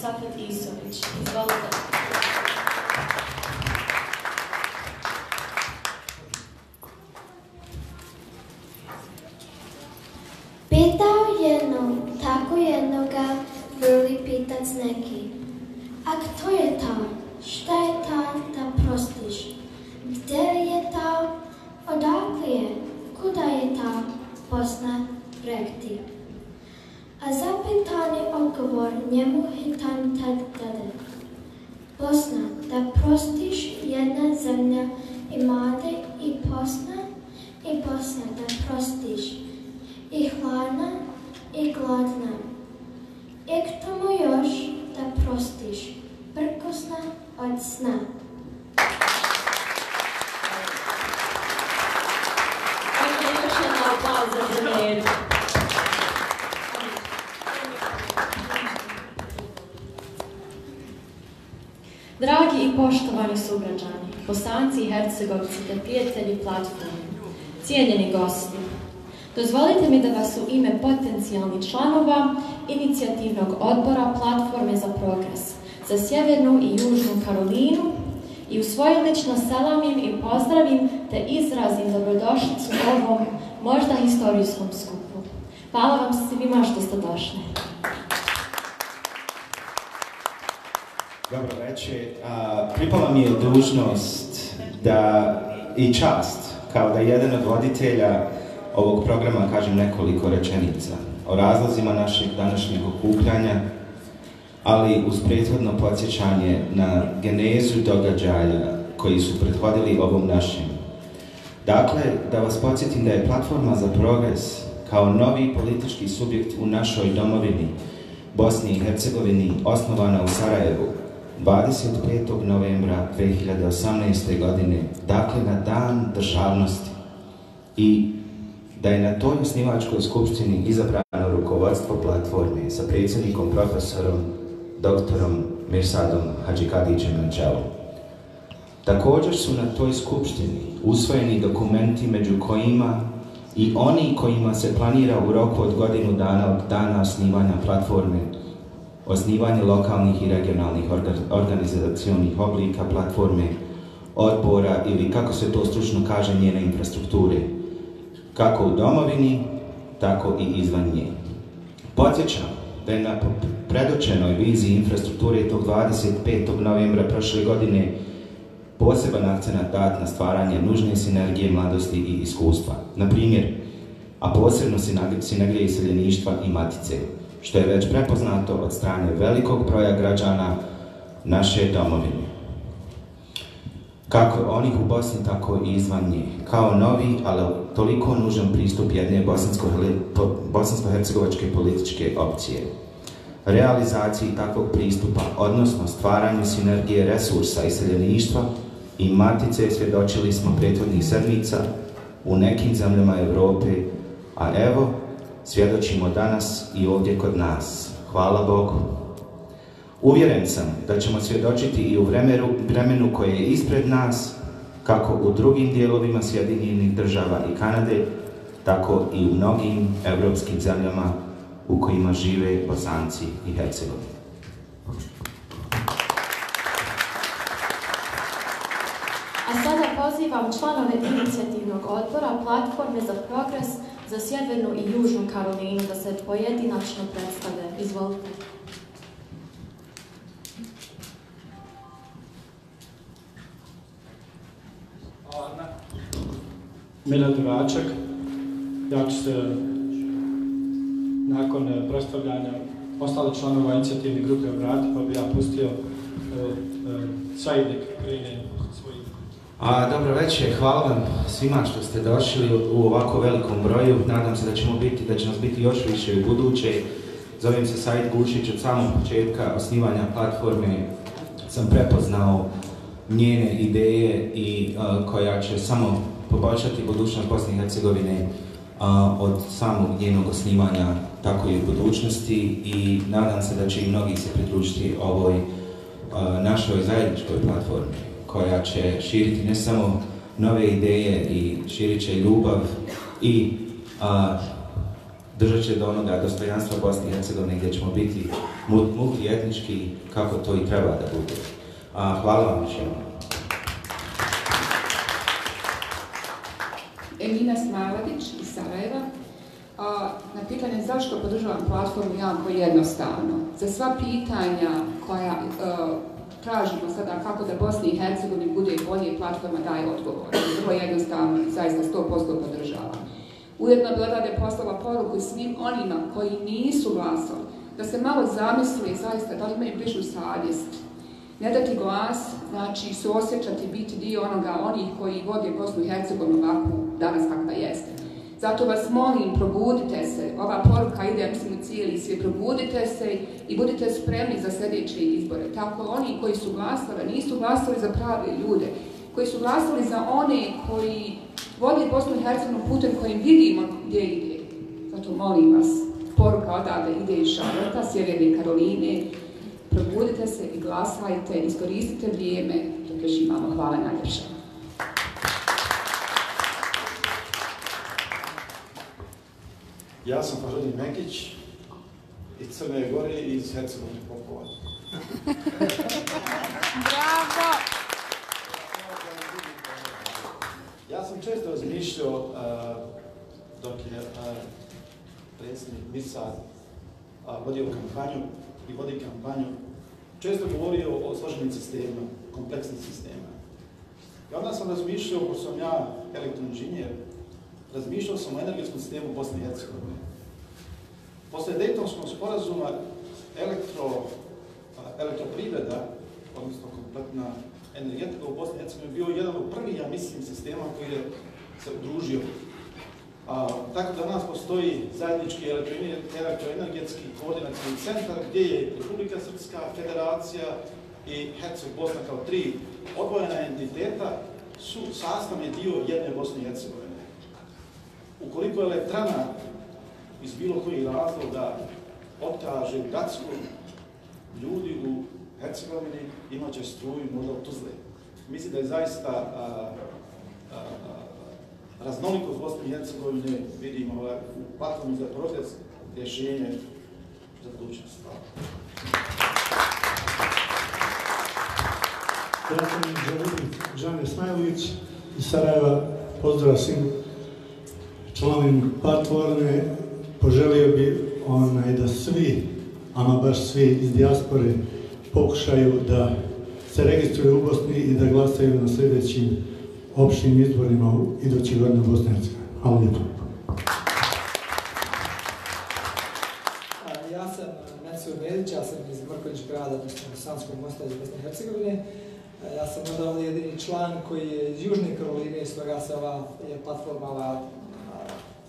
Safet Isović. Izvolite. Pitao jedno, tako jednoga vrli pitac neki. A kto je cijenjeni gosti, dozvolite mi da vas u ime potencijalnih članova inicijativnog odbora Platforme za progres za Sjevernu i Južnu Karolinu i u svoje lično selamim i pozdravim te izrazim dobrodošlicu ovom možda historijskom skupu. Hvala vam svima što ste došli. Dobro večer. Pripala mi je dužnost da i čast kao da jedan od voditelja ovog programa kažem nekoliko rečenica o razlozima našeg današnjeg okupljanja, ali uz prethodno podsjećanje na genezu događaja koji su prethodili ovom našem. Dakle, da vas podsjetim da je Platforma za progres kao novi politički subjekt u našoj domovini, Bosni i Hercegovini, osnovana u Sarajevu 25. novembra 2018. godine, dakle na dan državnosti i da je na toj osnivačkoj skupštini izabrano rukovodstvo platforme sa predsjednikom profesorom doktorom Mirsadom Hadžikadićem na. Također su na toj skupštini usvojeni dokumenti među kojima i oni kojima se planira u roku od godinu dana od dana osnivanja platforme osnivanje lokalnih i regionalnih organizacionih oblika platforme, odbora ili kako se to stručno kaže njene infrastrukture, kako u domovini, tako i izvan nje. Podsjećam da je na predočenoj viziji infrastrukture tog 25. novembra prošle godine poseban akcenat dat na stvaranje nužne sinergije mladosti i iskustva. Na primjer, a posebno sinergije iseljeništva i matice, što je već prepoznato od strane velikog broja građana naše domovine. Kako onih u Bosni, tako i izvan nje. Kao novi, ali toliko nužan pristup jedne bosansko-hercegovačke političke opcije. Realizaciji takvog pristupa, odnosno stvaranju sinergije resursa iseljeništva i matice svjedočili smo prethodnih sedmica u nekim zemljama Europe, a evo svjedočimo danas i ovdje kod nas. Hvala Bogu. Uvjeren sam da ćemo svjedočiti i u vremenu, vremenu koje je ispred nas, kako u drugim dijelovima Sjedinjenih država i Kanade, tako i u mnogim europskim zemljama u kojima žive Bosanci i Hercegovini. A sada pozivam članove inicijativnog odbora Platforme za progres za Sjevernu i Južnu Karolinu da se pojedinačno predstave. Izvolite. Mila Duvačak. Ja ću se nakon eh, predstavljanja ostale članova inicijativne grupe obratiti, pa bi ja pustio Sajdik krene Dobro večer, hvala vam svima što ste došli u ovako velikom broju. Nadam se da ćemo biti, da će nas biti još više u buduće. Zovem se Said Gušić, od samog početka osnivanja platforme sam prepoznao njene ideje i koja će samo poboljšati budućnost Bosne i Hercegovine od samog njenog osnivanja, tako i u budućnosti i nadam se da će i mnogi se pridružiti ovoj našoj zajedničkoj platformi koja će širiti ne samo nove ideje i širit će ljubav i a, držat će do onoga dostojanstva Bosne i Hercegovine gdje ćemo biti multietnički kako to i treba da bude. A, hvala vam još jednom. Emina Smajlović iz Sarajeva. A, na pitanje zašto podržavam platformu jako jednostavno. Za sva pitanja koja e, tražimo sada kako da Bosni i Hercegovini bude bolje, platforma daje odgovor. Vrlo jednostavno i zaista 100% podržavam. Ujedno bi odavde poslala poruku svim onima koji nisu glasali, da se malo zamisli zaista da li imaju bližu savjest. Ne dati glas, znači suosjećati biti dio onoga onih koji vode Bosnu i Hercegovinu ovakvu danas kakva jeste. Zato vas molim, probudite se. Ova poruka ide, u cijeli svijet. Probudite se i budite spremni za sljedeće izbore. Tako oni koji su glasali, nisu glasali za prave ljude, koji su glasali za one koji vodi Bosnu i Hercegovinu putem kojim vidimo gdje ide. Zato molim vas, poruka odavde ide iz Šarlota, Sjeverne Karoline, probudite se i glasajte, iskoristite vrijeme dok još. Hvala najljepša. Ja sam Fažodin Mekić iz Crne Gore i iz Hercegovine Popova. Bravo! Ja sam često razmišljao uh, dok je uh, predsjednik Misa uh, vodio kampanju i vodi kampanju, često govorio o složenim sistemima, kompleksnim sistemima. I onda sam razmišljao, pošto sam ja elektroinženjer, razmišljao sam o energetskom sistemu Bosne i Hercegovine. Posle Dejtonskog sporazuma elektro, elektroprivreda, odnosno kompletna energetika u Bosni Hercegovini bio jedan od prvih, ja mislim, sistema koji je se udružio. A, tako da danas postoji zajednički elektroenergetski koordinacijni centar gdje je Republika Srpska, Federacija i Herceg Bosna kao tri odvojena entiteta su sastavni dio jedne Bosne i Hercegovine. Ukoliko je elektrana iz bilo kojih razloga otkaže Gradsku, ljudi u Hercegovini imat će struju možda u Tuzli. Mislim da je zaista raznolikost Bosne i Hercegovine vidimo ovaj, u platformi za proces rješenje za budućnost. Sam Džane Smajlović iz Sarajeva. Pozdrav svim članovim platforme. Poželio bi onaj, da svi, ama baš svi iz dijaspore, pokušaju da se registruju u Bosni i da glasaju na sljedećim opštim izborima u idućih godina u Bosni i Hercegovini. Hvala lijepo. Ja sam Medić, ja sam iz Mrković grada, odnosno Sanskog mosta iz Bosne i Hercegovine. Ja sam jedini član koji je iz Južne Karoline i stoga se ova platforma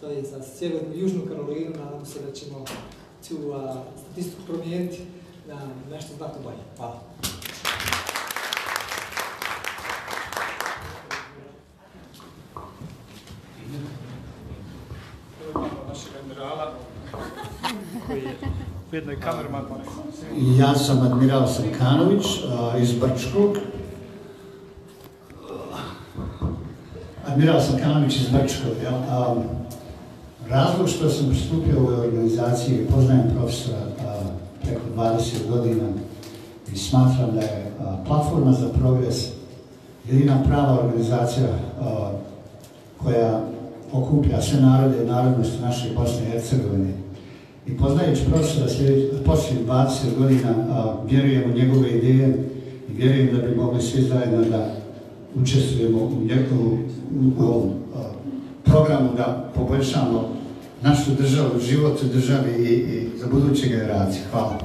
to je za sjevernu i južnu Karolinu, nadam se da ćemo tu statistiku promijeniti na nešto znatno bolje. Hvala. Ja sam admiral Srkanović iz Brčkog. Admiral Srkanović iz Brčkog. Ja. Razlog što sam pristupio u ovoj organizaciji, poznajem profesora preko 20 godina i smatram da je platforma za progres jedina prava organizacija koja okuplja sve narode i narodnosti naše Bosne i Hercegovine. I poznajući profesora posljednjih 20 godina, vjerujem u njegove ideje i vjerujem da bi mogli svi zajedno da učestvujemo u njegovu programu da poboljšamo našu državu, život u državi i, i za buduće generacije. Hvala.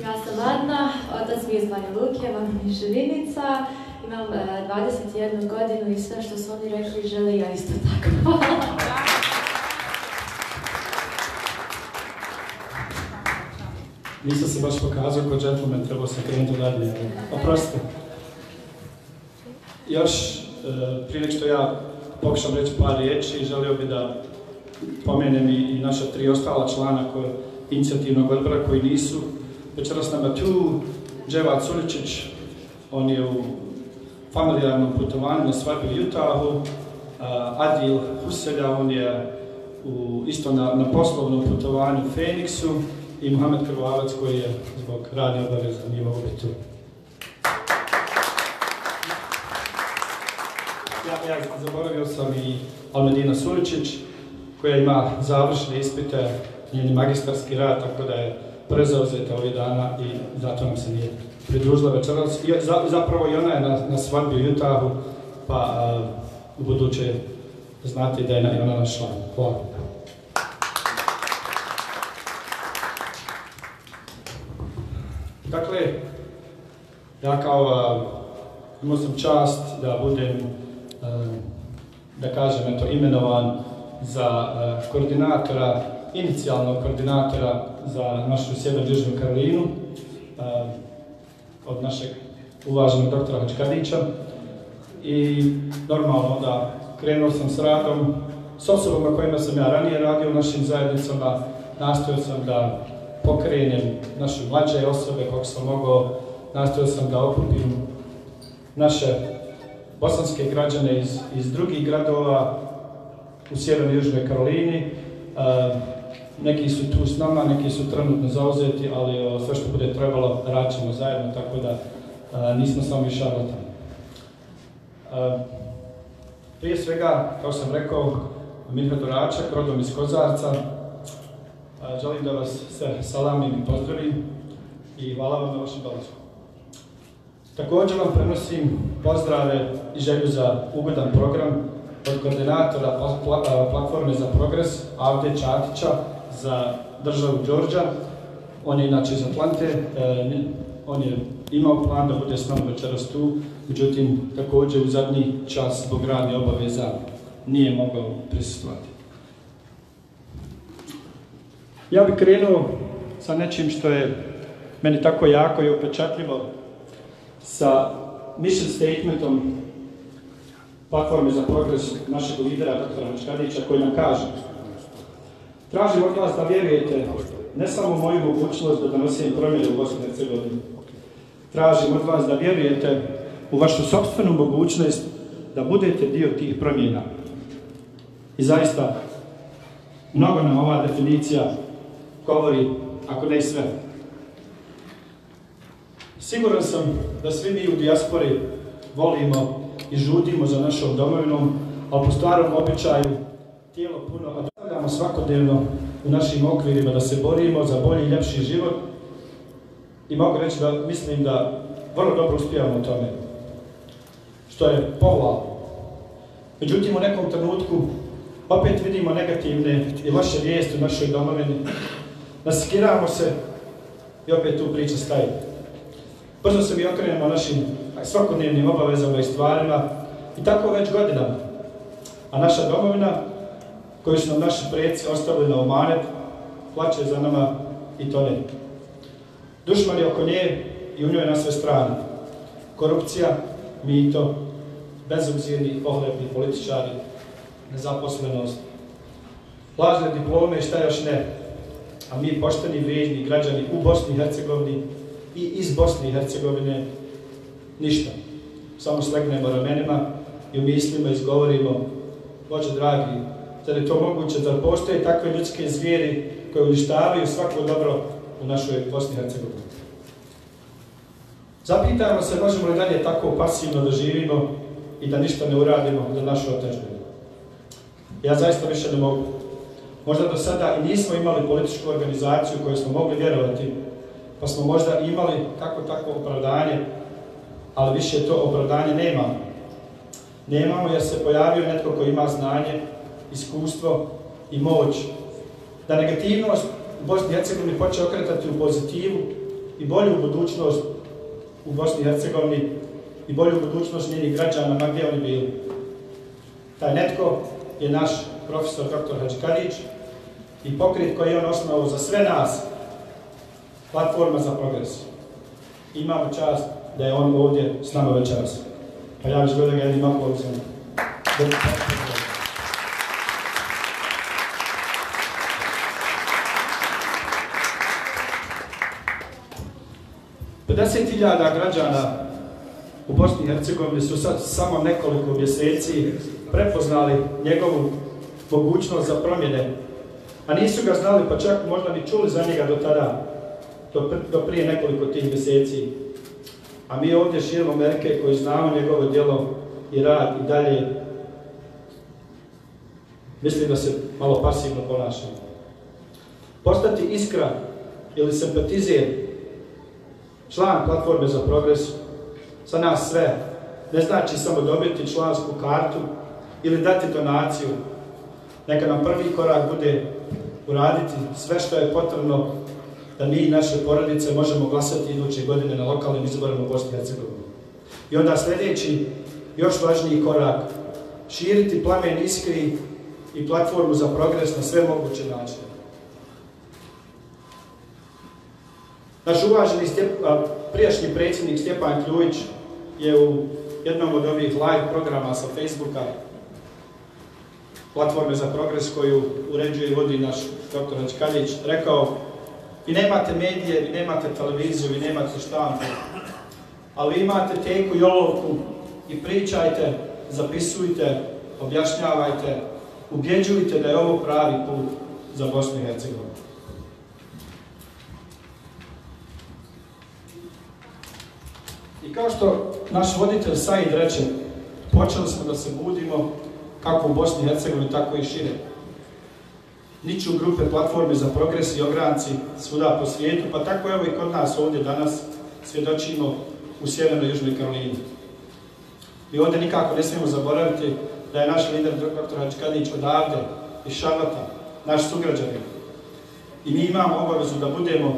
Ja sam Adna, otac mi je Banja Luke, vam je Žilinica, imam 21 godinu i sve što su oni rekli žele ja isto tako. Nisam se baš pokazao kao džentlmen, trebao sam krenuti odadlje. Oprostite. Još, e, prije nek što ja pokušam reći par riječi, želio bi da pomenem i naša tri ostala člana koje, inicijativnog odbora koji nisu. Večeras nama tu Dževad Suličić, on je u familijarnom putovanju na svadbi Utahu, Adil Huselja, on je u, isto na, na poslovnom putovanju u Feniksu i Mohamed Krvavac koji je zbog radne obaveza biti tu. Ja, ja zaboravio sam i Almedina Suličić koja ima završne ispite, njeni magistarski rad, tako da je prezauzeta ovih dana i zato nam se nije pridružila večeras. I zapravo i ona je na, na svadbi u Utahu, pa a, u buduće znate da je ona naš član. Hvala. Dakle, ja kao imao sam čast da budem, da kažem, eto, imenovan za koordinatora, inicijalnog koordinatora za našu sjevernu Južnu Karolinu od našeg uvaženog doktora Hačkadića i normalno da krenuo sam s radom s osobama kojima sam ja ranije radio u našim zajednicama, nastojao sam da pokrenem naše mlađe osobe kako sam mogao, nastojao sam da okupim naše bosanske građane iz, iz drugih gradova u Sjevernoj Južnoj Karolini. neki su tu s nama, neki su trenutno zauzeti, ali sve što bude trebalo raćemo zajedno, tako da nismo samo i šarlatani. Prije svega, kao sam rekao, Mirka Doračak, rodom iz Kozarca. Želim da vas sve salamim i pozdravim i hvala vam na vašem dolazku. Također vam prenosim pozdrave i želju za ugodan program od koordinatora platforme za progres Avde Čatića za državu Đorđa. On je inače iz Atlante, e, on je imao plan da bude s nama večeras tu, međutim također u zadnji čas zbog radne obaveza nije mogao prisustvovati. Ja bih krenuo sa nečim što je meni tako jako i upečatljivo sa mission statementom platforme za progres našeg lidera, dr. Mačkadića, koji nam kaže Tražim od vas da vjerujete ne samo moju mogućnost da donosim promjene u Bosni Hercegovini, tražim od vas da vjerujete u vašu sobstvenu mogućnost da budete dio tih promjena. I zaista, mnogo nam ova definicija govori, ako ne i sve. Siguran sam da svi mi u dijaspori volimo i žudimo za našom domovinom, ali po starom običaju tijelo puno, a dostavljamo svakodnevno u našim okvirima da se borimo za bolji i ljepši život i mogu reći da mislim da vrlo dobro uspijamo u tome, što je pohvalno. Međutim, u nekom trenutku opet vidimo negativne i loše vijesti u našoj domovini, nasikiramo se i opet tu priča staje. Brzo se mi okrenemo našim svakodnevnim obavezama i stvarima i tako već godinama. A naša domovina, koju su nam naši preci ostavili na omanet, plaće za nama i to ne. Dušman je oko nje i u njoj na sve strane. Korupcija, mito, bezobzirni, pohlepni političari, nezaposlenost, lažne diplome i šta još ne. A mi pošteni, vrijedni građani u Bosni i Hercegovini i iz Bosne i Hercegovine ništa. Samo slegnemo ramenima i u mislima izgovorimo Bože dragi, zar je to moguće, da postoje takve ljudske zvijeri koje uništavaju svako dobro u našoj Bosni i Hercegovini. Zapitajmo se možemo li dalje tako pasivno da živimo i da ništa ne uradimo za našu otežbenu. Ja zaista više ne mogu. Možda do sada i nismo imali političku organizaciju koju smo mogli vjerovati, pa smo možda imali kako tako opravdanje, ali više to opravdanje nemamo. Nemamo jer se pojavio netko koji ima znanje, iskustvo i moć da negativnost u Bosni i Hercegovini počne okretati u pozitivu i bolju budućnost u Bosni i Hercegovini i bolju budućnost njenih građana, ma gdje oni bili. Taj netko je naš profesor dr. Hačkadić i pokret koji je on osnovao za sve nas, platforma za progres. Imamo čast da je on ovdje s nama večeras. Pa ja bih želio da ga jednim aplauzom. građana u Bosni i Hercegovini su sad samo nekoliko mjeseci prepoznali njegovu mogućnost za promjene a nisu ga znali pa čak možda ni čuli za njega do tada, do, prije nekoliko tih mjeseci. A mi ovdje širom Amerike koji znamo njegovo djelo i rad i dalje, mislim da se malo pasivno ponašamo. Postati iskra ili simpatizer, član platforme za progres, za nas sve, ne znači samo dobiti člansku kartu ili dati donaciju. Neka nam prvi korak bude uraditi sve što je potrebno da mi i naše porodice možemo glasati iduće godine na lokalnim izborima u Bosni i Hercegovini. I onda sljedeći, još važniji korak, širiti plamen iskri i platformu za progres na sve moguće načine. Naš uvaženi prijašnji predsjednik Stjepan Kljujić je u jednom od ovih live programa sa Facebooka platforme za progres koju uređuje i vodi naš dr. Hačkaljić rekao vi nemate medije, vi nemate televiziju, vi nemate štampu, ali imate teku i olovku i pričajte, zapisujte, objašnjavajte, ubjeđujte da je ovo pravi put za Bosnu i Hercegovinu. I kao što naš voditelj Said reče, počeli smo da se budimo kako u Bosni i Hercegovini, tako i šire. Niču grupe platforme za progres i ogranci svuda po svijetu, pa tako evo i kod nas ovdje danas svjedočimo u Sjevernoj Južnoj Karolini. I ovdje nikako ne smijemo zaboraviti da je naš lider dr. Hačkadić odavde, iz Šarlata, naš sugrađanin. I mi imamo obavezu da budemo,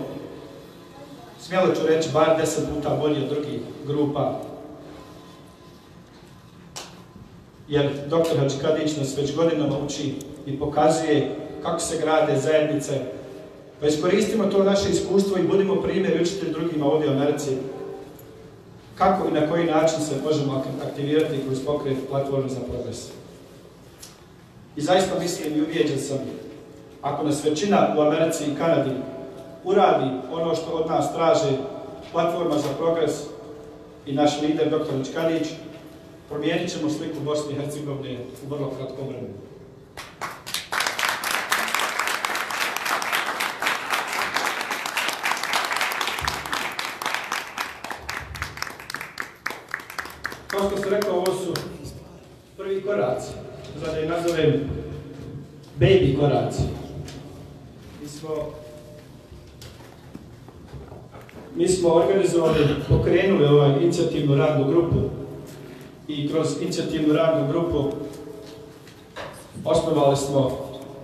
smjelo ću reći, bar deset puta bolji od drugih grupa. Jer dr. Hačkadić nas već godinama uči i pokazuje kako se grade zajednice. Pa iskoristimo to naše iskustvo i budimo primjer učitelj drugima ovdje u Americi. Kako i na koji način se možemo aktivirati kroz pokret platforme za progres. I zaista mislim i uvijeđen sam, ako nas većina u Americi i Kanadi uradi ono što od nas traže platforma za progres i naš lider dr. Čkanić, promijenit ćemo sliku Bosne i Hercegovine u vrlo kratkom vremenu. Kao što sam rekao, ovo su prvi koraci, da je nazovem baby koraci. Mi smo organizovali, pokrenuli ovaj inicijativnu radnu grupu i kroz inicijativnu radnu grupu osnovali smo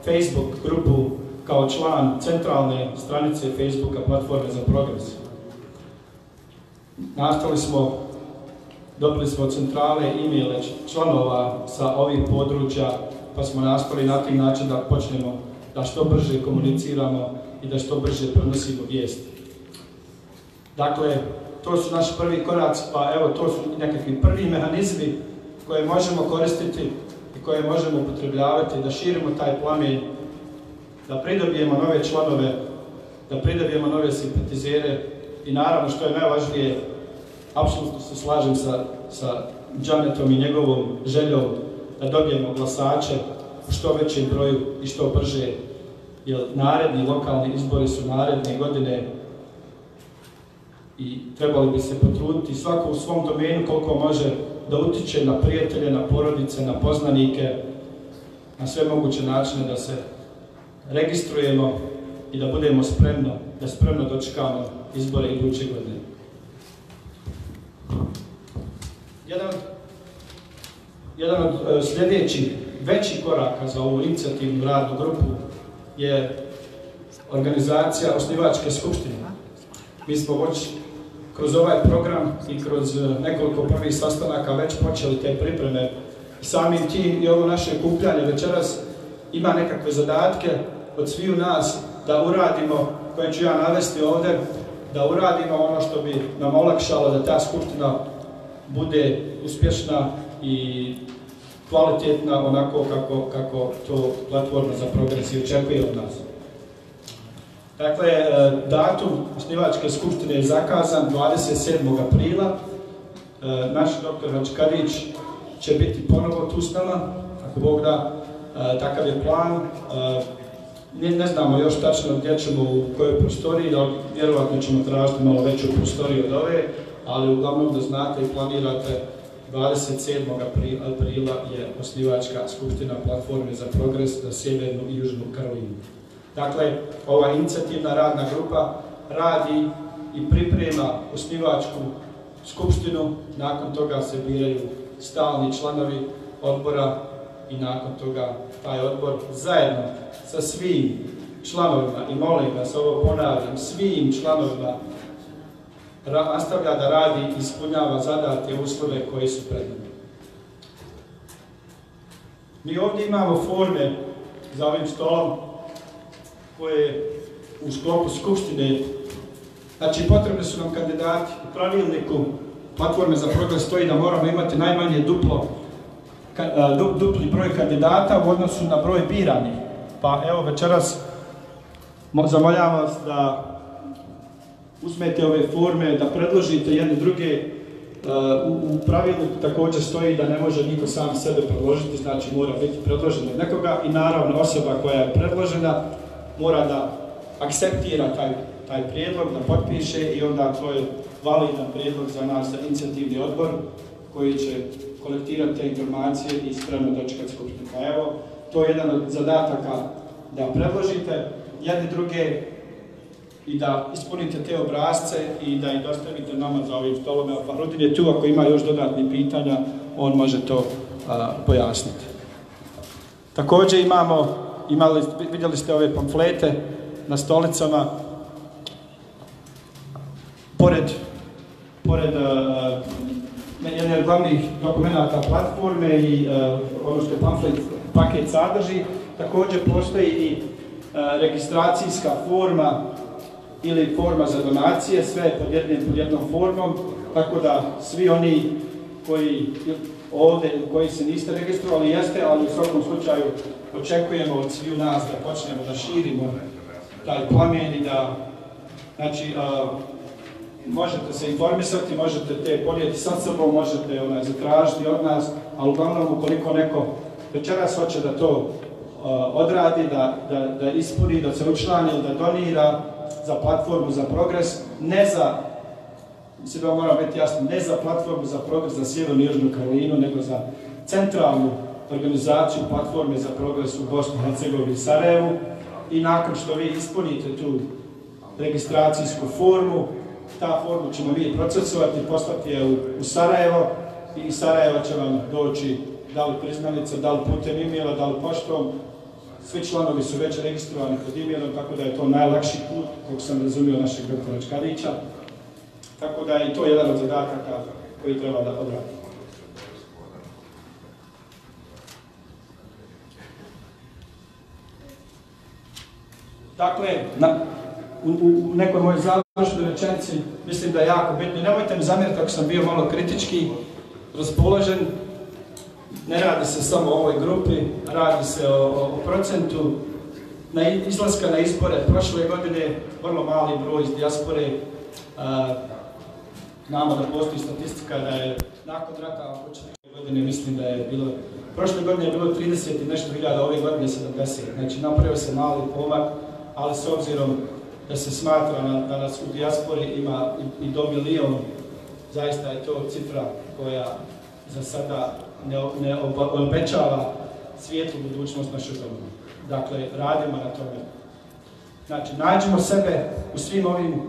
Facebook grupu kao član centralne stranice Facebooka platforme za progres. Nastali smo dobili smo centrale e-maile članova sa ovih područja, pa smo nastavili na taj način da počnemo da što brže komuniciramo i da što brže prenosimo vijesti. Dakle, to su naši prvi koraci, pa evo, to su nekakvi prvi mehanizmi koje možemo koristiti i koje možemo upotrebljavati, da širimo taj plamen, da pridobijemo nove članove, da pridobijemo nove simpatizere i naravno što je najvažnije, apsolutno se slažem sa, sa Džanetom i njegovom željom da dobijemo glasače u što većem broju i što brže, jer naredni lokalni izbori su naredne godine i trebali bi se potruditi svako u svom domenu koliko može da utiče na prijatelje, na porodice, na poznanike, na sve moguće načine da se registrujemo i da budemo spremno, da spremno dočekamo izbore iduće godine. Jedan, jedan od e, sljedećih većih koraka za ovu inicijativnu radnu grupu je organizacija osnivačke skupštine. Mi smo već kroz ovaj program i kroz e, nekoliko prvih sastanaka već počeli te pripreme. Samim tim i ovo naše kupljanje večeras ima nekakve zadatke od sviju nas da uradimo, koje ću ja navesti ovdje, da uradimo ono što bi nam olakšalo da ta skupština bude uspješna i kvalitetna onako kako, kako to platforma za progres i očekuje od nas. Dakle, e, datum osnivačke skupštine je zakazan 27. aprila. E, naš doktor Hačkarić će biti ponovo tu s nama, ako Bog da, e, takav je plan. Ne, znamo još tačno gdje ćemo, u kojoj prostoriji, ali vjerovatno ćemo tražiti malo veću prostoriju od ove, ali uglavnom da znate i planirate 27. aprila je osnivačka skupština platforme za progres za Sjevernu i Južnu Karolinu. Dakle, ova inicijativna radna grupa radi i priprema osnivačku skupštinu, nakon toga se biraju stalni članovi odbora i nakon toga taj odbor zajedno sa svim članovima. I molim vas, ovo ponavljam, svim članovima nastavlja da radi i ispunjava zadate uslove koji su pred. Mi ovdje imamo forme za ovim stolom koje u sklopu skupštine, znači potrebni su nam kandidati u pravilniku platforme za progres stoji da moramo imati najmanje duplo, dupli broj kandidata u odnosu na broj biranih. Pa evo večeras zamoljavam vas da uzmete ove forme, da predložite jedne druge, u, u pravilniku također stoji da ne može niko sam sebe predložiti, znači mora biti predložen nekoga i naravno osoba koja je predložena mora da akceptira taj, taj prijedlog, da potpiše i onda to je validan prijedlog za nas, za inicijativni odbor koji će kolektirati te informacije i spremno dočekati skupštinu. Pa evo, to je jedan od zadataka da predložite jedne druge i da ispunite te obrazce i da ih dostavite nama za ovim stolom. Evo, Rudin je tu, ako ima još dodatnih pitanja, on može to pojasniti. Također imamo, imali, vidjeli ste ove pamflete na stolicama, pored, pored uh, jedne od glavnih dokumenta platforme i ono što pamflet paket sadrži, također postoji i registracijska forma ili forma za donacije, sve pod, jednim, pod jednom formom, tako da svi oni koji ovdje, koji se niste registrovali, jeste, ali u svakom slučaju očekujemo od sviju nas da počnemo da širimo taj plamen i da, znači, možete se informisati, možete te podijeti sa sobom, možete onaj, zatražiti od nas, ali uglavnom ukoliko neko večeras hoće da to odradi, da, da, da ispuni, da se učlani, da donira, za platformu za progres, ne za, mislim da mora biti jasno, ne za platformu za progres za Sjevernu i Južnu Karolinu, nego za centralnu organizaciju platforme za progres u Bosni, Hercegovini i Sarajevu. I nakon što vi ispunite tu registracijsku formu, ta formu ćemo mi procesovati, poslati je u, Sarajevo i iz Sarajeva će vam doći da li priznalica, da li putem e-maila, da li poštom, svi članovi su već registrovani pod e tako da je to najlakši put, kako sam razumio našeg doktora Čkarića. Tako da je i to jedan od zadataka koji treba da odradimo. Dakle, na, u, u nekoj mojoj završnoj rečenici mislim da je jako bitno. Nemojte mi zamjeriti ako sam bio malo kritički raspoložen, ne radi se samo o ovoj grupi, radi se o, procentu na izlaska na izbore. Prošle godine vrlo mali broj iz dijaspore. Znamo da postoji statistika da je nakon rata, ako će godine, mislim da je bilo, prošle godine je bilo 30 i nešto hiljada, ove godine 70. Znači napravio se mali pomak, ali s obzirom da se smatra da nas u dijaspori ima i, do milijon, zaista je to cifra koja za sada ne, obećava svijetlu budućnost naše domovine. Dakle, radimo na tome. Znači, nađemo sebe u svim ovim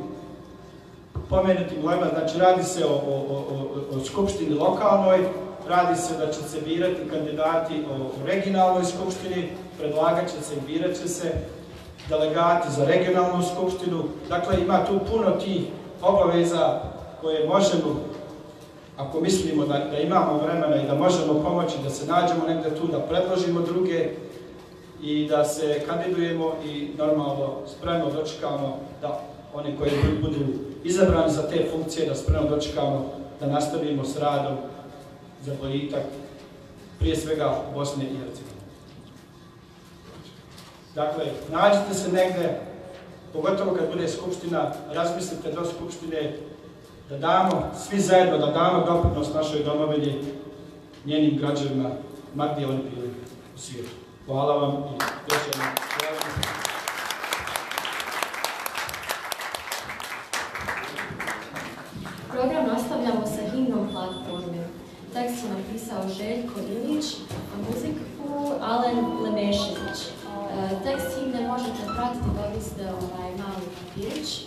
pomenutim glema, znači radi se o, skupštini lokalnoj, radi se da će se birati kandidati o regionalnoj skupštini, predlagat će se i birat će se delegati za regionalnu skupštinu. Dakle, ima tu puno tih obaveza koje možemo ako mislimo da, imamo vremena i da možemo pomoći da se nađemo negdje tu, da predložimo druge i da se kandidujemo i normalno spremno dočekamo da oni koji budu izabrani za te funkcije, da spremno dočekamo da nastavimo s radom za boljitak, prije svega Bosne i Hercegovine. Dakle, nađite se negdje, pogotovo kad bude skupština, razmislite do skupštine da damo, svi zajedno da damo doprinos našoj domovini, njenim građanima, ma gdje oni bili u svijetu. Hvala vam i još. Program nastavljamo sa himnom platforme. Tekst je napisao Željko Ilić, a muziku Alen Lemešević. E, tekst himne možete pratiti, dobili ste ovaj mali papirić.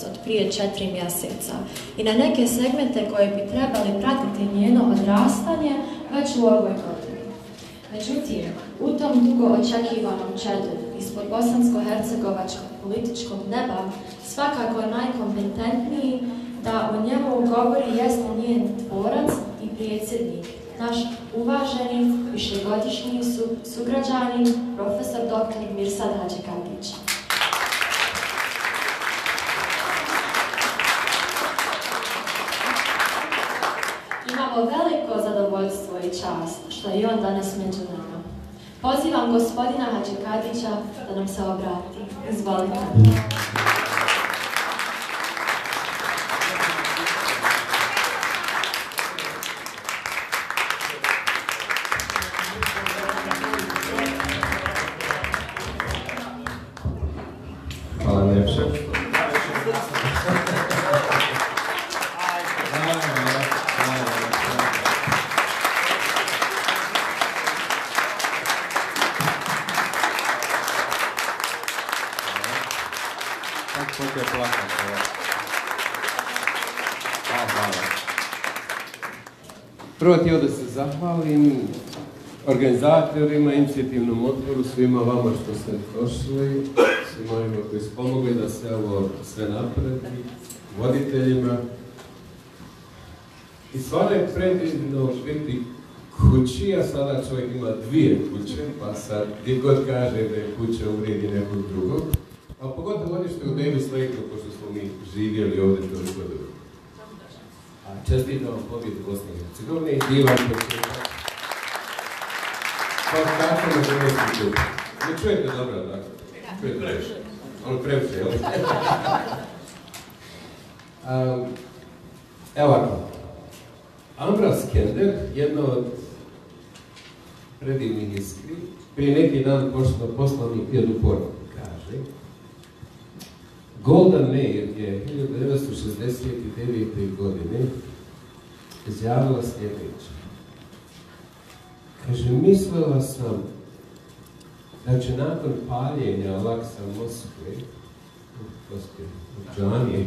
Za progres od prije četiri mjeseca i na neke segmente koje bi trebali pratiti njeno odrastanje već u ovoj godini. Međutim, u tom dugo očekivanom čedu ispod bosansko-hercegovačkog političkog neba svakako najkompetentniji da o njemu govori jest njen tvorac i predsjednik, naš uvaženi višegodišnji su, sugrađanin, profesor dr. Mirsad Hadžikadić. Imamo veliko zadovoljstvo i čast što je i on danas među nama. Pozivam gospodina Hadžikadića da nam se obrati. Izvolite. Prvo htio da se zahvalim organizatorima, inicijativnom odboru, svima vama što ste došli, svima onima koji su pomogli da se ovo sve napravi, voditeljima. I stvarno je predivno biti kući, a sada čovjek ima dvije kuće, pa sad gdje god kaže da je kuća uvrijedi nekog drugog. A pogotovo oni što je u Davis Lakeu, pošto smo mi živjeli ovdje toliko dugo. Čestitam vam pobjedu Bosne i Hercegovine i divan. Pa kako na Hrvatski klub? Ne čujete dobro, tako? Čujete previše. Ono previše, jel? Evo ovako. Ambras Kender, jedna od predivnih iskri, prije neki dan pošto poslanik jednu poruku, Golda Meir je 1969. godine izjavila sljedeće. Kaže, mislila sam da će nakon paljenja Laksa Moskve, džanije,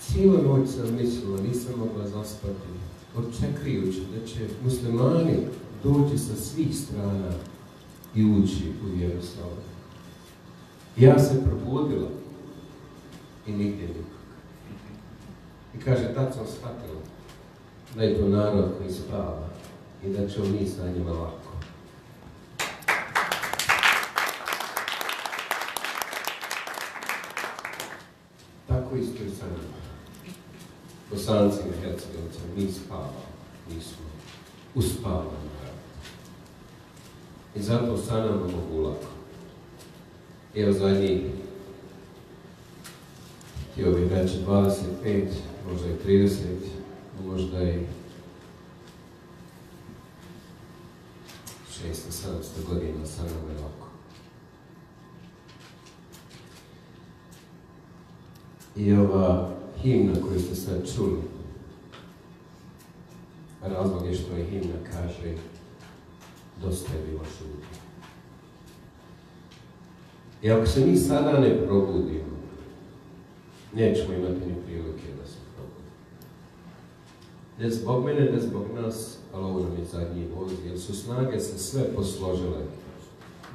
cijelu noć sam mislila, nisam mogla zaspati, očekujući da će muslimani doći sa svih strana i ući u Jerusalim. Ja se probudila i nigdje nikog. I kaže, tad sam shvatila da je to narod koji spava i da ćemo mi sa njima lako. Tako isto i sa nama. Bosancima i Hercegovicama, mi spavamo, mi smo uspavani narod. I zato sa nama mogu lako. Evo zadnji, htio bih reći 25, možda i 30, možda i 600-700 godina sa nama je. I ova himna koju ste sad čuli, razlog je što je himna kaže dosta je bilo šutnje. I ako se mi sada ne probudimo, nećemo imati ni prilike da se probudimo. Ne zbog mene, ne zbog nas, ali ovo nam je zadnji voz, jer su snage se sve posložile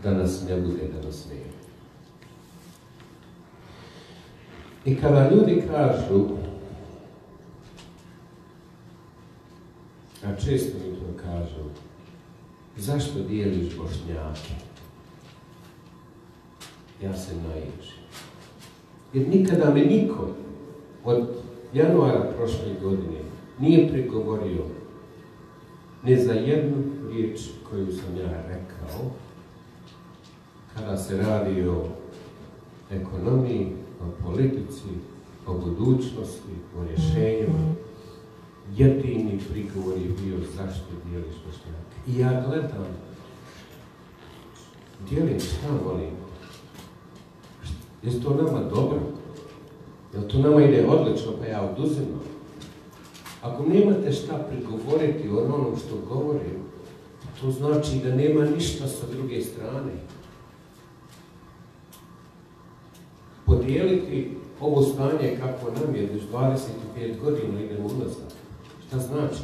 da nas ne bude, da nas nema. I kada ljudi kažu, a često mi to kažu, zašto dijeliš bošnjake? Ja se naiđem. Jer nikada me niko od januara prošle godine nije prigovorio ne za jednu riječ koju sam ja rekao kada se radi o ekonomiji, o politici, o budućnosti, o rješenjima. Jedini prigovor je bio zašto dijeliš bošnjake. I ja gledam, dijelim šta volim. Je to nama dobro? Jel to nama ide odlično pa ja oduzimam? Ako nemate šta prigovoriti o onom što govorim, to znači da nema ništa sa druge strane. Podijeliti ovo stanje kako nam je već 25 godina idemo unazad. Šta znači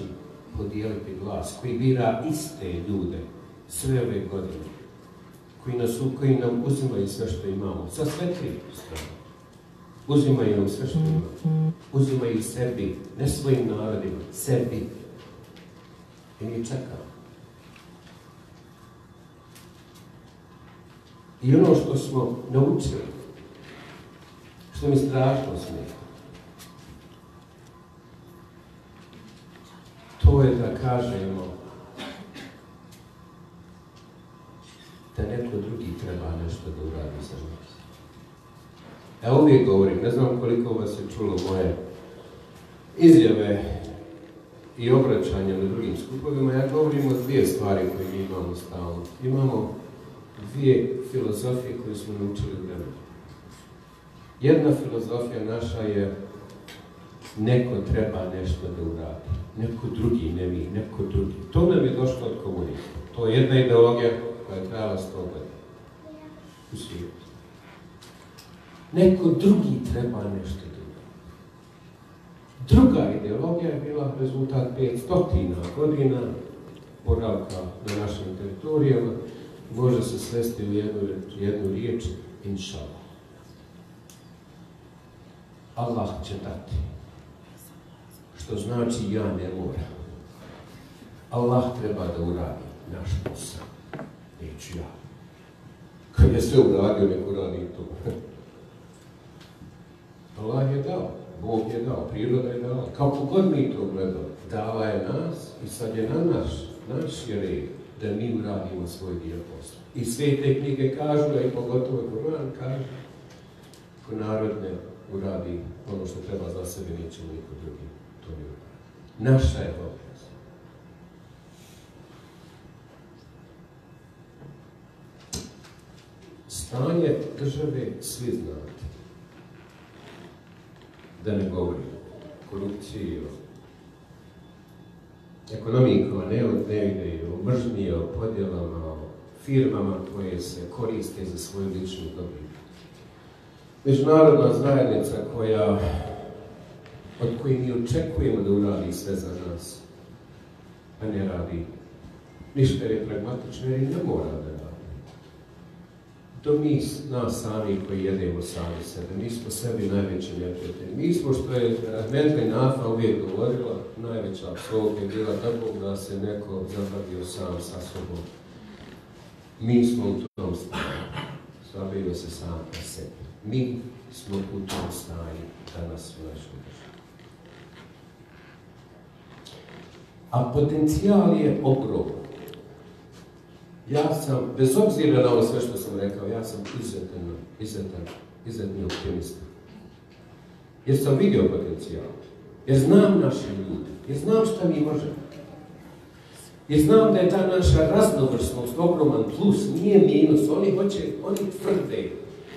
podijeliti glas koji bira iste ljude sve ove godine? Koji, nas, koji nam uzimaju sve što imamo, sa sve tri strane. Uzimaju nam sve što imamo. Uzimaju sebi, ne svojim narodima, sebi. I mi čekamo. I ono što smo naučili, što mi strašno smeta, to je da kažemo da netko drugi treba nešto da uradi za nas. Ja uvijek govorim, ne znam koliko vas je čulo moje izjave i obraćanja na drugim skupovima, ja govorim o dvije stvari koje mi imamo stalno. Imamo dvije filozofije koje smo naučili vremenu. Jedna filozofija naša je neko treba nešto da uradi. Neko drugi, ne mi, neko drugi. To nam je došlo od komunista. To je jedna ideologija koja je trajala sto u svijetu. Neko drugi treba nešto uradi. Druga ideologija je bila rezultat 500 godina boravka na našim teritorijama. Može se svesti u jednu, jednu riječ, inšala. Allah će dati. Što znači ja ne moram. Allah treba da uradi naš posao. Neću ja. Kad je sve uradio, nek uradi to. Allah je dao, Bog je dao, priroda je dala. Kako god mi to gledamo, dava je nas i sad je na naš, naš je red da mi uradimo svoj dio posla. I sve te knjige kažu, a i pogotovo Koran kaže, ko narod ne uradi ono što treba za sebe, neće niko drugi to ne uradi. Naša je obaveza. Stanje države svi znate. Da ne govorim o korupciji, o ekonomiji koja ne, ne ide, o mržnji, o podjelama, o firmama koje se koriste za svoju ličnu dobrinu. Međunarodna zajednica koja, od koje mi očekujemo da uradi sve za nas, a ne radi ništa je pragmatično i ne mora da. To mi, nas sami koji jedemo sami sebe, mi smo sebi najveći neprijatelji. Mi smo, što je Medve Nafa uvijek govorila, najveća psovka je bila Bog da se neko zabavio sam sa sobom. Mi smo u tom stanju, zabavio se sam na sebi. Mi smo u tom stanju danas u našoj. A potencijal je ogroman. Ja sam, bez obzira na ovo sve što sam rekao, ja sam izuzetan, izuzetan, izuzetni optimista. Jer sam vidio potencijal. Jer znam naše ljude. Jer znam šta mi možemo. Jer znam da je ta naša raznovrsnost ogroman plus, nije minus. Oni hoće, oni tvrde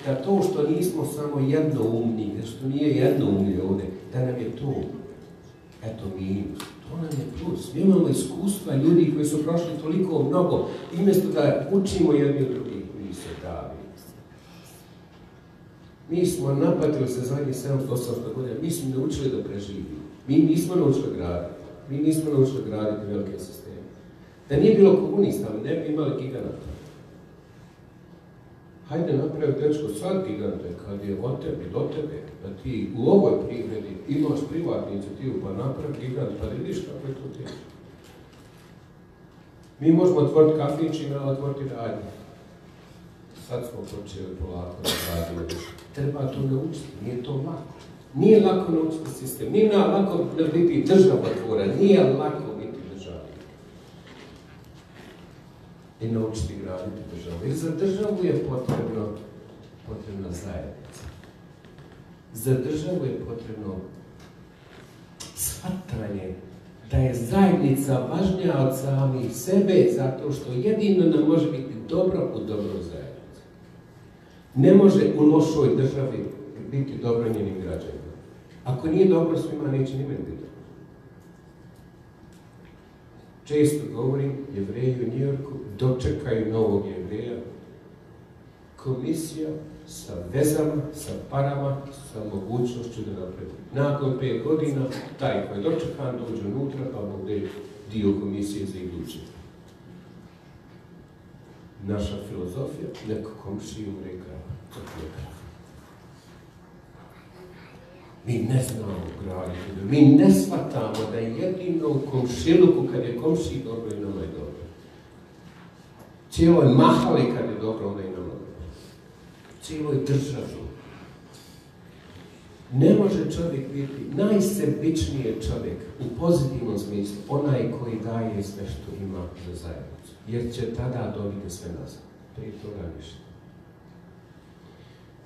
da to što nismo samo jednoumni, da što nije jednoumlje ovdje, da nam je to, eto minus. To nam je plus. Mi imamo iskustva ljudi koji su prošli toliko mnogo i da učimo jedni od drugih, mi se davi. Mi smo napatili se zadnjih 700-800 godina, mi smo naučili da preživimo. Mi nismo naučili graditi. Mi nismo naučili graditi velike sisteme. Da nije bilo komunista, ne bi imali giganata. Hajde napravi dečko sad gigante, kad je od tebe, do tebe, da ti u ovoj privredi imaš privatnu inicijativu, pa napravi gigant, pa vidiš kako je to teško. Mi možemo otvoriti kafić i otvoriti radnje. Sad smo počeli polako da radimo. Treba to naučiti, nije to lako. Nije lako naučiti sistem, nije na- lako da biti državotvora, nije lako biti državnik. I naučiti graditi državu. Jer za državu je potrebno, potrebna zajednica. Za državu je potrebno shvatanje da je zajednica važnija od samih sebe zato što jedino nam može biti dobro u dobroj zajednici. Ne može u lošoj državi biti dobro njenim građanima. Ako nije dobro svima, neće ni biti dobro. Često govorim, jevreji u Njujorku dočekaju novog jevreja. Komisija sa vezama, sa parama, sa mogućnošću da napravi. Nakon pet godina, taj koji je dočekan dođe unutra, pa bude dio komisije za iduće. Naša filozofija, neko komšiju krava. Mi ne znamo graditi, mi ne shvatamo da je jedino u komšiluku kad je komšiji dobro i nama je dobro. Cijeloj mahali kad je dobro, onda i nama dobro. Cijeloj državi. Ne može čovjek biti najsebičniji je čovjek u pozitivnom smislu, onaj koji daje sve što ima za zajednicu. Jer će tada dobiti sve nazad. Prije toga ništa.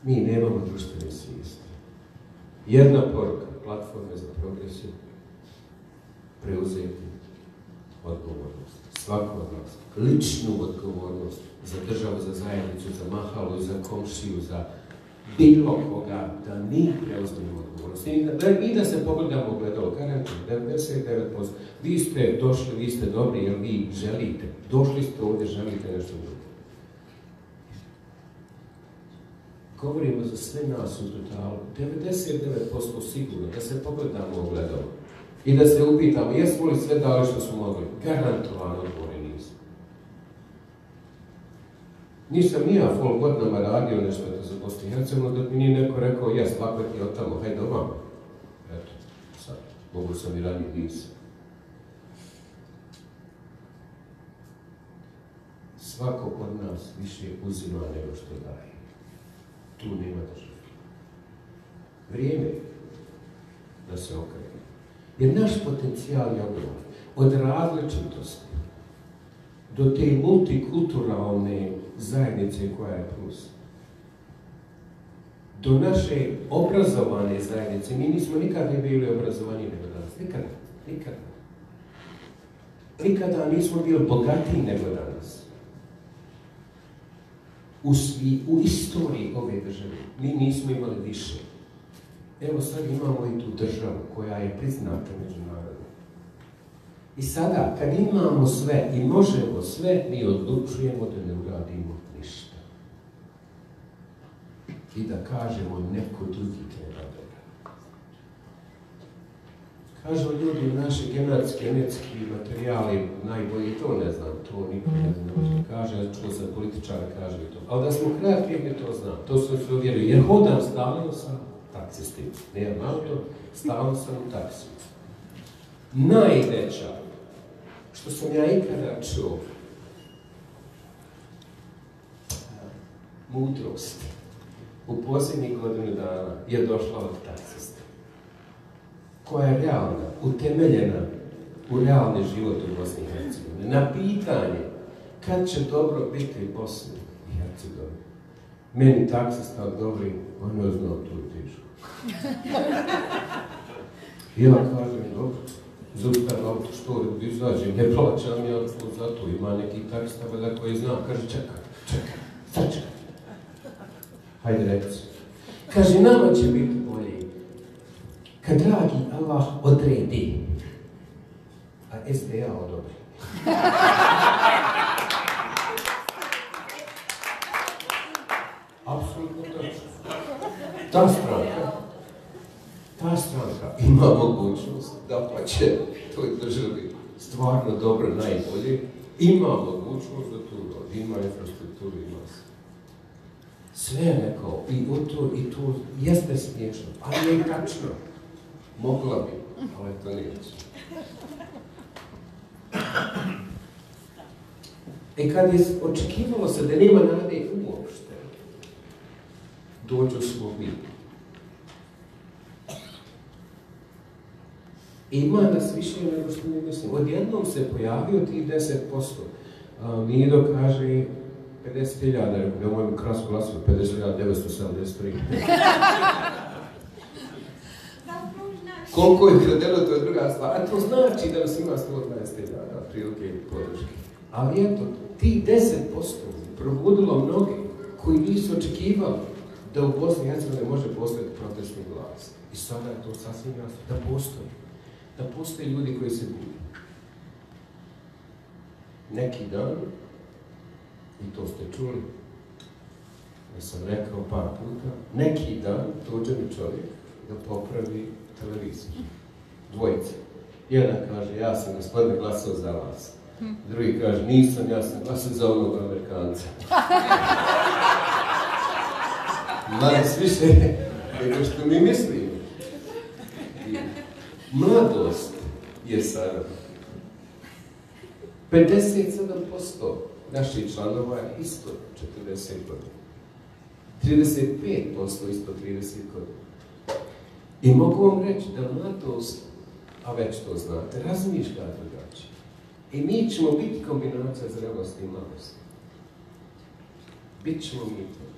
Mi nemamo društvene svijesti. Jedna poruka platforme za progresiju preuzeti odgovornost. Svako od nas. Ličnu odgovornost za državu, za zajednicu, za mahalu, za komšiju, za bilo koga, da mi preuzmemo odgovornost. I da, da, se pogledamo gledalo, garantujem, 99%. Vi ste došli, vi ste dobri, jer vi želite. Došli ste ovdje, želite nešto drugo. Govorimo za sve nas u totalu, 99% sigurno, da se pogledamo u gledalo. I da se upitamo, jesmo li sve dali što smo mogli? Garantovano odgovori nismo. Nisam ni ja fol godinama radio nešto da za Bosnu i Hercegovinu, dok mi nije neko rekao, jes, lako ti od tamo, hajde ovamo. Eto, sad, mogu sam i ranije nisam. Svako od nas više uzima nego što daje. Tu nema države. Vrijeme je da se okrene. Jer naš potencijal je ogroman. Od različitosti do te multikulturalne zajednice koja je plus. Do naše obrazovane zajednice. Mi nismo nikad bili obrazovani nego danas. Nikada. Nikada. Nikada nismo bili bogatiji nego danas. U, svi, u istoriji ove države mi nismo imali više. Evo sad imamo i tu državu koja je priznata međunarodno. I sada, kad imamo sve i možemo sve, mi odlučujemo da ne uradimo ništa. I da kažemo neko drugi treba da. Kažu ljudi, naši genetski, genetski materijali najbolji, to ne znam, to niko ne znam što kaže, čuo sam političara kaže to. Ali da smo kreativni, to znam, to sam se uvjerio, jer hodam stalno sa taksistima. Nemam auto, stalno sam u taksiju. Najveća, što sam ja ikada čuo, mudrost u posljednjih godinu dana je došla od taksista. Koja je realna, utemeljena u realni život u Bosni i Hercegovini. Na pitanje kad će dobro biti Bosni i Hercegovini. Meni taksista odgovori, on je znao tu. Ja kažem, dobro, zaustavim auto, što izađem, ne plaćam ja to zato, ima neki taksista valjda koji zna, kaže, čekaj, čekaj, sačekaj. Hajde reci. Kaže, nama će biti bolje. Kad dragi Allah odredi, a SDA odobri. Apsolutno točno. Ta stranka, ta stranka ima mogućnost da pa će toj državi stvarno dobro, najbolje, ima mogućnost da tu rodi, ima infrastrukturu, ima sve. Sve je neko, i to, i to jeste smiješno, ali je i tačno. Mogla bi, ali to neće. E kad je očekivalo se da nema nade uopšte, dođu smo mi. Ima nas više nego što mi mislimo. Odjednom se pojavio tih 10%. A, Mido kaže 50.000, rekao, ja mojem krasno glasu, 50.973. Koliko je gradelo, to je druga stvar. A to znači da nas ima 120.000 prilike podrške. Ali eto, tih 10% probudilo mnoge koji nisu očekivali da u Bosni i Hercegovini može postojati protestni glas. I sada je to sasvim jasno, da postoji. Da postoje ljudi koji se bune. Neki dan, i to ste čuli, ja sam rekao par puta, neki dan dođe mi čovjek da popravi televiziju. Dvojice. Jedan kaže, ja sam gospodine glasao za vas. Drugi kaže, nisam, ja sam glasao za onog Amerikanca. Nas više nego što mi mislimo. Mladost je sada 57% naših članova je isto 40 godina. 35% isto 30 godina. I mogu vam reći da mladost, a već to znate, razmišlja drugačije. I mi ćemo biti kombinacija zrelosti i mladosti. Bit ćemo mi to.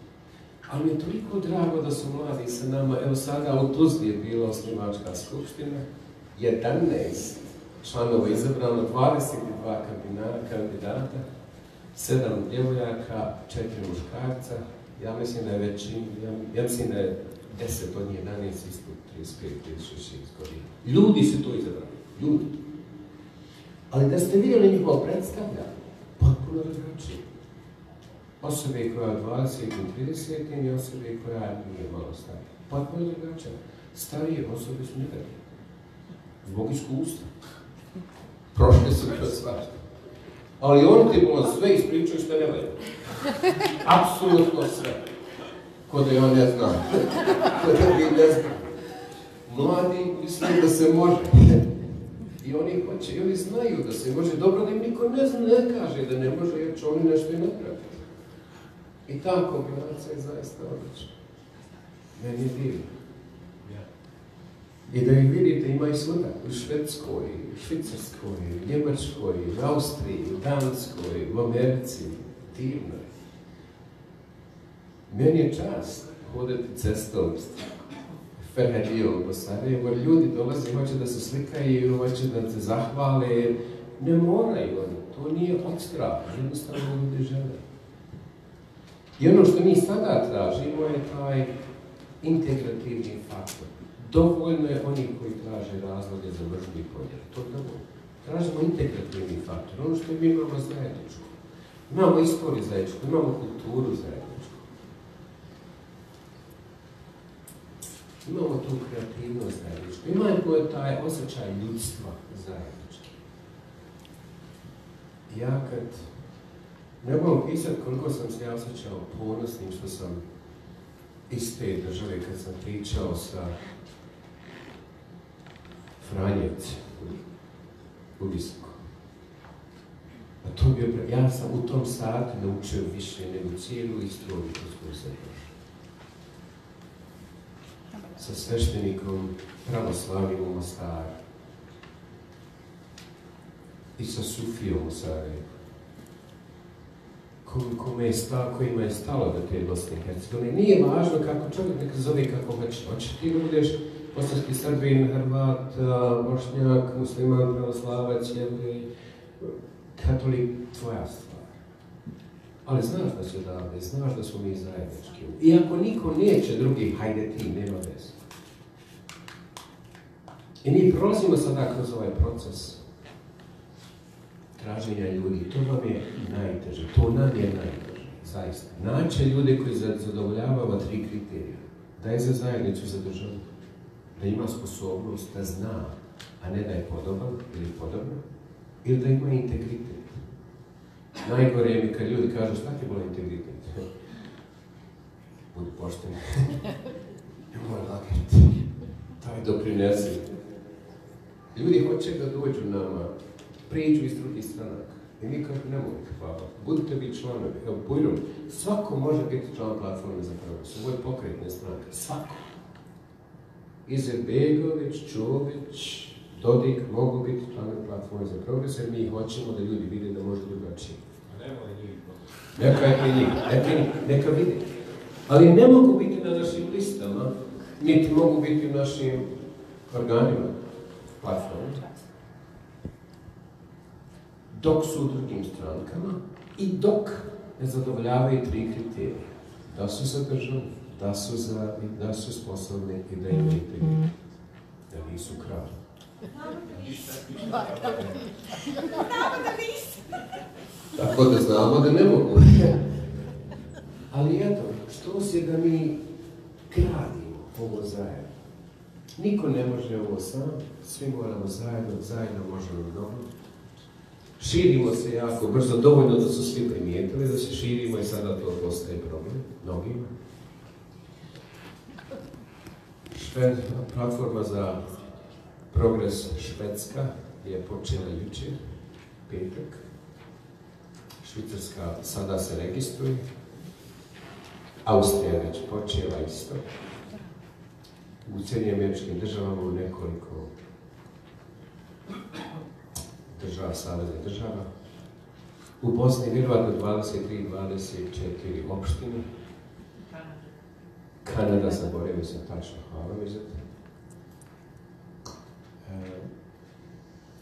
Ali mi je toliko drago da su mladi sa nama. Evo sada u Tuzli je bila osnivačka skupština, 11 članova izabrano, 22 kandidata, kandidata 7 djevojaka, 4 muškarca. Ja mislim da je većin, ja, ja mislim da je 10 od njih 11 ispod 35, 36 godina. Ljudi su to izabrali, ljudi. Ali da ste vidjeli njihovo predstavljanje, potpuno drugačije. Osobe koja je 20 i 30 i osobe koja nije malo starija. Potpuno drugačije. Starije osobe su negativne. Zbog iskustva. Prošli su kroz svašta. Ali on ti on sve ispričaju što ne valja. Apsolutno sve. Ko da ja ne znam. Ko da vi ne znam. Mladi misle da se može. I oni hoće, i oni znaju da se može. Dobro da im niko ne zna, ne kaže da ne može, jer će oni nešto i napraviti. I ta kombinacija je zaista odlična. Meni je divno. I da ih vidite, ima i svuda. U Švedskoj, u Švicarskoj, u Njemačkoj, u Austriji, u Danskoj, u Americi. Divno je. Meni je čast hodati cestom Ferhadijom po Sarajevo, jer ljudi dolaze hoće da se slikaju, hoće da te zahvale. Ne moraju oni, to nije od straha, jednostavno ljudi žele. I ono što mi sada tražimo je taj integrativni faktor. Dovoljno je oni koji traže razloge za mržnju i podjelu. To dovoljno. Tražimo integrativni faktor, ono što mi imamo zajedničko. Imamo istoriju zajedničku, imamo kulturu zajedničku. Imamo tu kreativnost zajedničku. Imamo taj osjećaj ljudstva zajednički. Ja kad ne mogu pisati koliko sam se ja osjećao ponosnim što sam iz te države kad sam pričao sa Franjevci u Visoko. A to bi je, ja sam u tom satu naučio više nego cijelu istoriju koju sam prošao. Sa sveštenikom pravoslavnim u Mostaru. I sa Sufijom u Sarajevu kome je stalo, kojima je stalo do te Bosne i Hercegovine. Nije važno kako čovjek neka zove kako hoće. Hoće ti budeš bosanski srbin, hrvat, bošnjak, musliman, pravoslavac, jevrej, katolik, tvoja stvar. Ali znaš da si odavde, znaš da smo mi zajednički. I ako niko neće drugi, hajde ti, nema veze. I mi prolazimo sada kroz ovaj proces traženja ljudi. To vam je najteže, to nam je najteže, zaista. Naći ljude koji zadovoljavaju tri kriterija. Da je za zajednicu, za državu, da ima sposobnost, da zna, a ne da je podoban ili podobna, ili da ima integritet. Najgore je mi kad ljudi kažu šta ti boli integritet? Budi pošten. Nemoj lagati. Taj doprinesi. Ljudi hoće da dođu nama priđu iz drugih stranaka. I mi kažemo, nemojte, hvala. Budite vi članovi. Evo, Bujrum, svako može biti član platforme za progres. Ovo je pokretne stranke. Svako. Izetbegović, Čović, Dodik mogu biti članovi platforme za progres, jer mi hoćemo da ljudi vide da može drugačije. Neka je njih, neka, neka vidi. Ali ne mogu biti na našim listama, niti mogu biti u našim organima platforme dok su u drugim strankama i dok ne zadovoljavaju tri kriterije. Da su za državu, da su, za, da su sposobni i da imaju integritet. Da nisu krali. Tako da znamo da ne mogu. Ali eto, što se da mi gradimo ovo zajedno? Niko ne može ovo sam, svi moramo zajedno, zajedno možemo mnogo. Širimo se jako brzo, dovoljno da su svi primijetili da se širimo i sada to postaje problem mnogima. Šved, platforma za progres Švedska je počela jučer, petak. Švicarska sada se registruje. Austrija već počela isto. U Sjedinjim američkim državama u nekoliko država, saveznih država. U Bosni vjerovatno 23-24 opštine. Kanada, zaboravio sam tačno, hvala mi za to. E,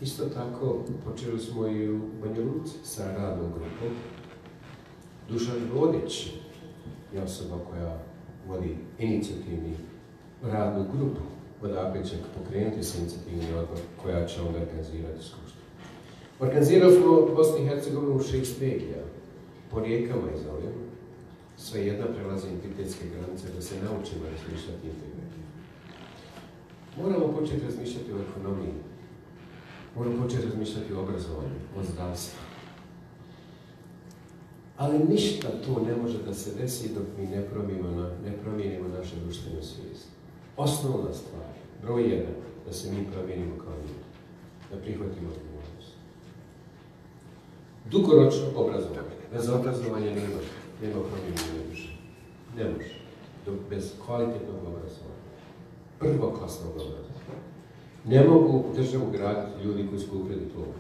isto tako, počeli smo i u Banja Luci sa radnom grupom. Dušan Vodić je osoba koja vodi inicijativni radnu grupu odakle će pokrenuti se inicijativni odbor koja će onda organizirati skupštinu. Organizirali smo Bosni i Hercegovinu u šest regija, po rijekama ovim. Sve jedna prelazi entitetske granice da se naučimo razmišljati integrativno. Moramo početi razmišljati o ekonomiji. Moramo početi razmišljati o obrazovanju, o zdravstvu. Ali ništa tu ne može da se desi dok mi ne promijenimo, ne promijenimo naše društvenu svijest. Osnovna stvar, broj jedan, da se mi promijenimo kao ljudi. Da prihvatimo odgovornost. Dugoročno obrazovanje. Bez obrazovanja nema, nema promjenjive duše. Ne može. Bez kvalitetnog obrazovanja. Prvoklasnog obrazovanja. Ne mogu državu graditi ljudi koji su kupili diplomu.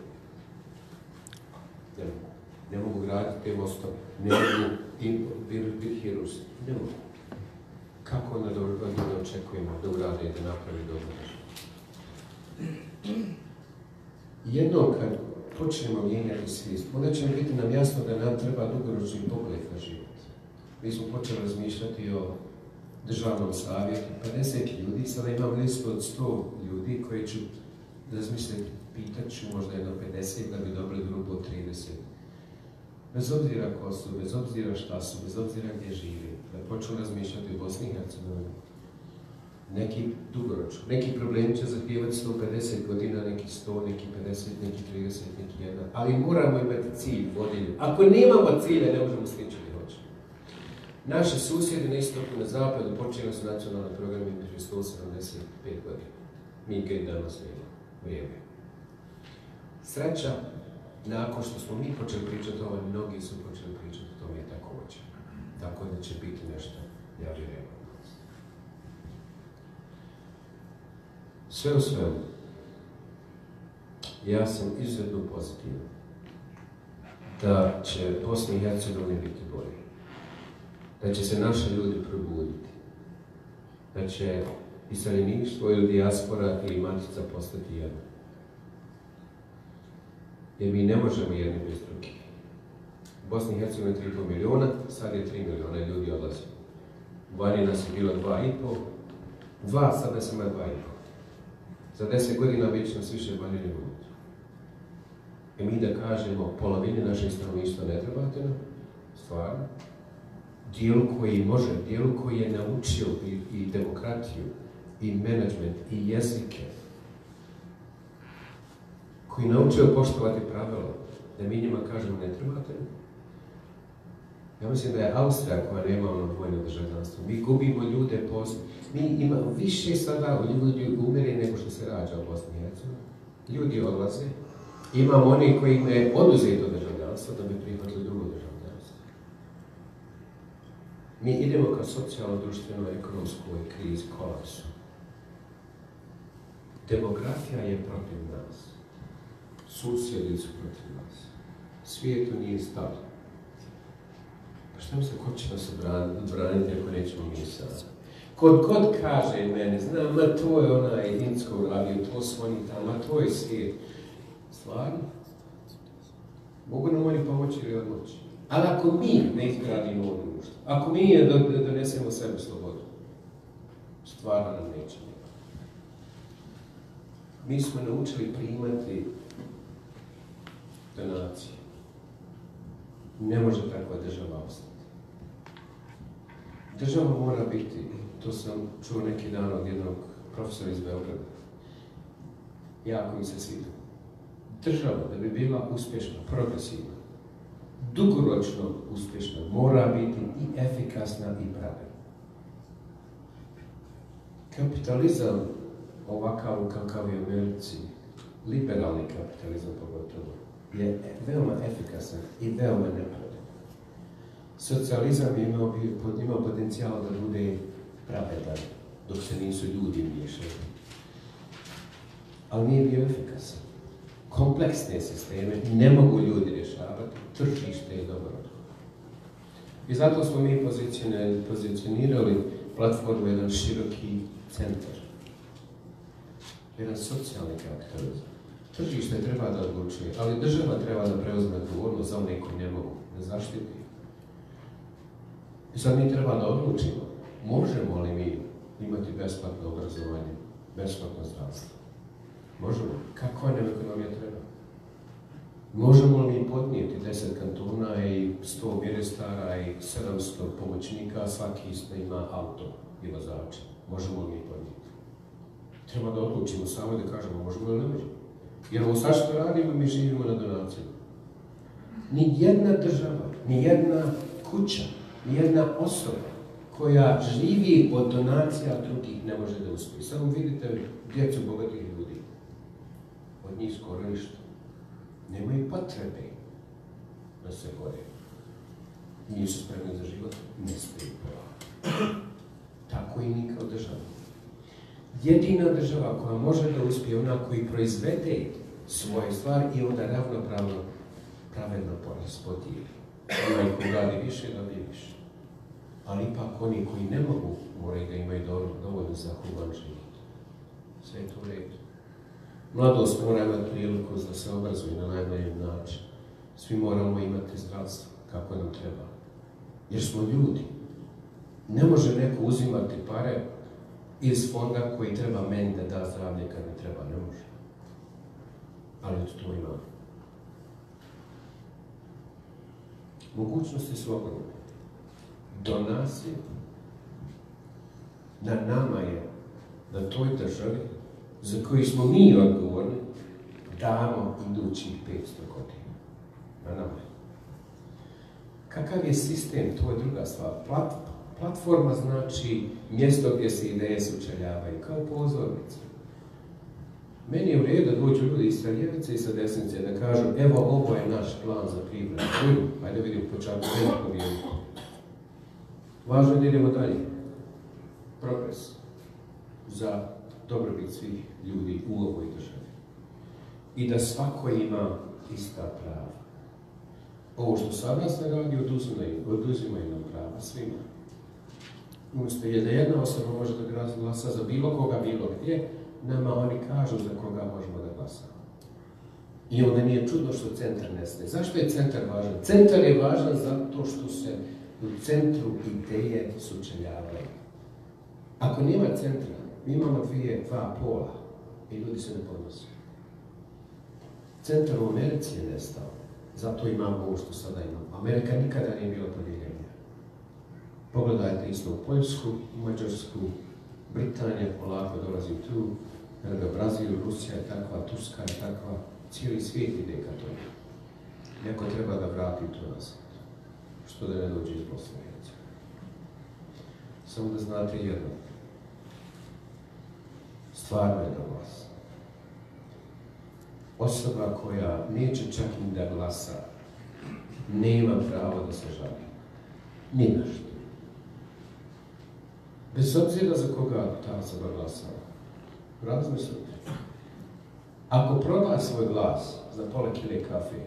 Ne mogu. Ne mogu graditi te mostove. Ne mogu biti hirusi. Ne mogu. Kako onda da, njih očekujemo da urade i da napravi dobro državu? Jednom kad počnemo mijenjati svijest, onda će biti nam jasno da nam treba dugoročni pogled na život. Mi smo počeli razmišljati o državnom savjetu, 50 ljudi, sada imam listu od 100 ljudi koji ću razmisliti, pitat ću možda jedno 50 da bi dobili grupu od 30. Bez obzira ko su, bez obzira šta su, bez obzira gdje živi, da počnu razmišljati o Bosni i Hercegovini. Neki dugoročno. Neki problem će zahtijevati 150 godina, neki 100, neki 50, neki 30, neki 1. Ali moramo imati cilj, vodilju. Ako nemamo cilja, ne možemo stići gdje hoćemo. Naši susjedi na istoku, na zapadu počeli su nacionalni programi prije 175 godina. Mi ga i danas vrijeme. Sreća, nakon što smo mi počeli pričati o ovome, mnogi su počeli pričati o tome i tako hoće. Tako da će biti nešto, ja vjerujem. Sve u svemu, ja sam izuzetno pozitivan da će Bosna i biti bolje. Da će se naši ljudi probuditi. Da će i staljeništvo ili dijaspora ili matica postati jedno. Jer mi ne možemo jedni bez drugih. U Bosni i Hercegovini je 3,5 miliona, sad je 3 miliona ljudi odlaze. Vani nas je bilo 2,5, dva, sada sam ima 2,5. Za deset godina bit će nas više vani nego. I mi da kažemo polovini našeg stanovništva ne trebate nam, stvarno, dijelu koji može, dijelu koji je naučio i, i demokratiju, i menadžment, i jezike, koji naučio poštovati pravila, da mi njima kažemo ne trebate. Ja mislim da je Austrija koja nema ono dvojno državljanstvo. Mi gubimo ljude poslije. Mi imamo više sada ljudi umire nego što se rađa u Bosni i Hercegovini. Ljudi odlaze. Imamo oni koji im je oduzeto državljanstvo da bi prihvatili drugo državljanstvo. Mi idemo ka socijalno-društvenoj ekonomskoj krizi, kolapsu. Demografija je protiv nas. Susjedi su protiv nas. Svijetu nije stalo. Mi se, ko će nas obran- odbraniti ako nećemo mi sad? Kod god kaže meni, znam, ma to je ona jedinsko uradio, to su oni tamo, to je svijet. Stvarno? Mogu nam oni pomoći ili odmoći. Ali ako mi ne izgradimo ovo društvo, ako mi je do- do- donesemo sebi slobodu, stvarno nam neće. Mi smo naučili primati donacije. Ne može takva država ostati. Država mora biti, to sam čuo neki dan od jednog profesora iz Beograda, jako mi se sviđa. Država da bi bila uspješna, progresivna, dugoročno uspješna, mora biti i efikasna i pravilna. Kapitalizam ovakav kakav je u Americi, liberalni kapitalizam pogotovo, je veoma efikasan i veoma nepravedan. Socijalizam je imao, imao potencijal da bude pravedan, dok se nisu ljudi miješali. Ali nije bio efikasan. Kompleksne sisteme ne mogu ljudi rješavati, tržište je dobro. I zato smo mi pozicionirali platformu jedan široki centar. Jedan socijalni kapitalizam. Tržište treba da odlučuje, ali država treba da preuzme odgovornost za one koji ne mogu, da zaštiti. Sad mi treba da odlučimo, možemo li mi imati besplatno obrazovanje, besplatno zdravstvo? Možemo. Kakva nam ekonomija treba? Možemo li mi podnijeti 10 kantona i 100 ministara i 700 pomoćnika, svaki isto ima auto i vozača? Možemo li mi podnijeti? Treba da odlučimo samo da kažemo možemo ili ne možemo. Jer ovo sad što radimo, mi živimo na donaciju. Ni jedna država, ni jedna kuća, jedna osoba koja živi od donacija drugih ne može da uspije. Samo vidite djecu bogatih ljudi. Od njih skoro ništa. Nemaju potrebe da se bore. Nisu spremni za život, ne smiju. Tako i mi kao država. Jedina država koja može da uspije ona koji proizvede svoje stvari i onda ravnopravno pravedno raspodijeli. Onaj ko radi više, radi više. Ali ipak oni koji ne mogu, moraju da imaju dovoljno, za human život. Sve je to u redu. Mladost mora imati priliku da se obrazuje na najbolji način. Svi moramo imati zdravstvo kako nam treba. Jer smo ljudi. Ne može neko uzimati pare iz fonda koji treba meni da da zdravlje kad mi treba, ne može. Ali to imamo. Mogućnosti su ogromne. Do nas je, na nama je, na toj državi, za koju smo mi odgovorni, damo idućih 500 godina. Na nama je. Kakav je sistem, to je druga stvar. Plat, platforma znači mjesto gdje se ideje sučeljavaju, kao pozornica. Meni je u redu da dođu ljudi iz ljevice i sa desnice da kažu evo ovo je naš plan za privredu. Uju, Ajde vidimo po čaku Važno je da idemo dalje. Progres. Za dobrobit svih ljudi u ovoj državi. I da svako ima ista prava. Ovo što sada se radi, oduzimaju, oduzimaju nam prava svima. Umjesto je da jedna osoba može da glasa za bilo koga, bilo gdje, nama oni kažu za koga možemo da glasamo. I onda nije čudno što centar nestaje. Zašto je centar važan? Centar je važan zato što se u centru ideje sučeljavaju. Ako nema centra, mi imamo dvije, dva pola i ljudi se ne podnose. Centar u Americi je nestao. Zato imamo ovo što sada imamo. Amerika nikada nije bila podijeljenja. Pogledajte isto u Poljsku, Mađarsku, Britanija polako dolazi tu, Brazil, Rusija je takva, Turska je takva, cijeli svijet ide ka tome. Neko treba da vrati to nazad. Što da ne dođe iz Bosne i Hercegovine. Samo da znate jedno. Stvarno je do vas. Osoba koja neće čak ni da glasa, nema pravo da se žali. Ni na što. Bez obzira za koga ta osoba glasala. Razmislite. Ako proda svoj glas za pola kile kafe,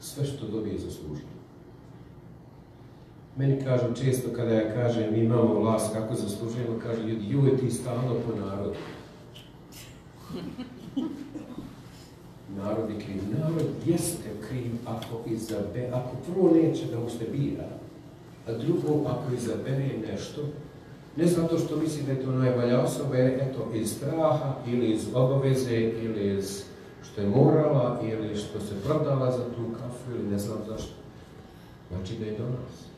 sve što dobije zaslužuje. Meni kažu često kada ja kažem mi imamo vlast kako zaslužujemo, kaže ljudi, ju ti stalno po narodu. Narod je kriv. Narod jeste kriv ako izabe, ako prvo neće da ušte bira, a drugo ako izabere nešto, ne zato što misli da je to najbolja osoba, jer eto, iz straha ili iz obaveze ili iz što je morala ili što se prodala za tu kafu ili ne znam zašto. Znači da je do nas.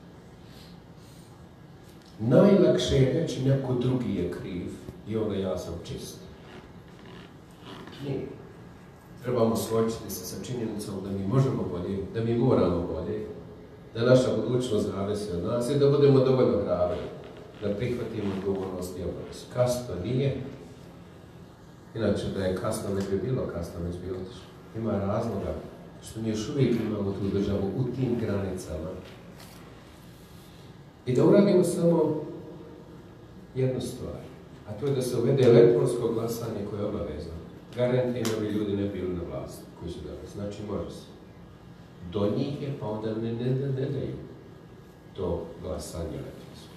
Najlakše je reći neko drugi je kriv i onda ja sam čist. Nije. Trebamo suočiti se sa činjenicom da mi možemo bolje, da mi moramo bolje, da naša budućnost zavisi od nas i da budemo dovoljno hrabri da prihvatimo odgovornost i obavez. Kasno nije, inače da je kasno ne bi bilo, kasno već bi otišlo. Ima razloga što mi još uvijek imamo tu državu u tim granicama. I da uradimo samo jednu stvar, a to je da se uvede elektronsko glasanje koje je obavezno. Garantijem bi ljudi ne bili na vlasti koji su dali. Znači može se. Do njih je, pa onda ne, ne, ne, ne daju to glasanje elektronsko.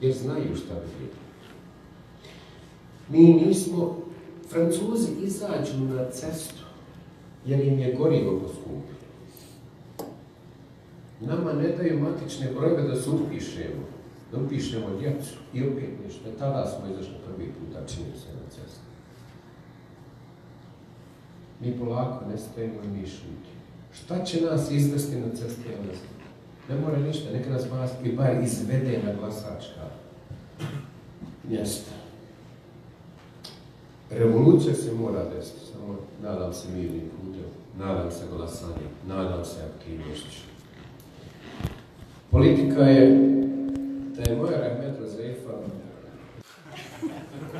Jer znaju šta bi bilo. Mi nismo, Francuzi izađu na cestu jer im je gorivo poskupilo. Nama ne daju matične brojeve da se upišemo, da upišemo djecu i opet ništa. Tada smo izašli prvi puta, čini se na cestu. Mi polako nestajemo i mi. Šta će nas izvesti na ne znam. Ne mora ništa, neka nas vas i bar izvede na glasačka mjesta. Revolucija se mora desiti, samo nadam se mirnim putem, nadam se glasanjem, nadam se aktivnošću. Politika je, da je moja Rahmet Razefa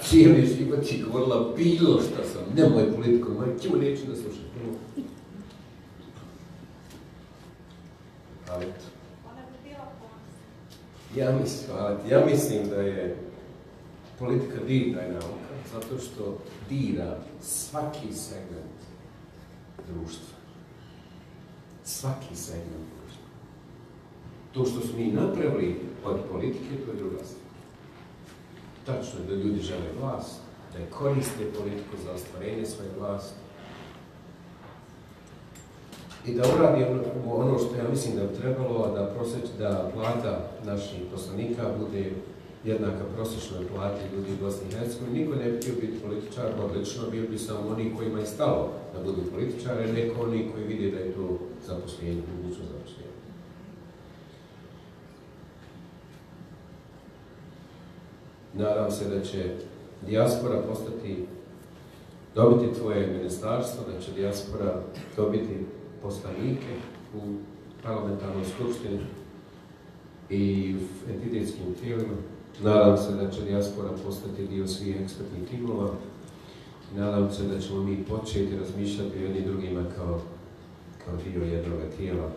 cijeli život je govorila bilo što sam, nemoj politiku, moj ću neću da slušam. Ali. Ja mislim, hvala ja mislim da je politika divna i nauka, zato što dira svaki segment društva. Svaki segment. To što smo mi napravili od politike, to je druga stvar. Tačno je da ljudi žele vlast, da je koriste politiku za ostvarenje svoje vlasti. I da uradi ono, ono što ja mislim da bi trebalo, da, prosjeć, da plata naših poslanika bude jednaka prosječnoj plati ljudi u Bosni i Hercegovini. Niko ne bi htio biti političar, odlično, bio bi samo oni kojima je stalo da budu političari, neko oni koji vide da je to zaposlenje, mogućnost Nadam se da će dijaspora postati, dobiti tvoje ministarstvo, da će dijaspora dobiti poslanike u parlamentarnoj skupštini i u entitetskim tijelima. Nadam se da će dijaspora postati dio svih ekspertnih timova. Nadam se da ćemo mi početi razmišljati o jedni drugima kao, kao dio jednog tijela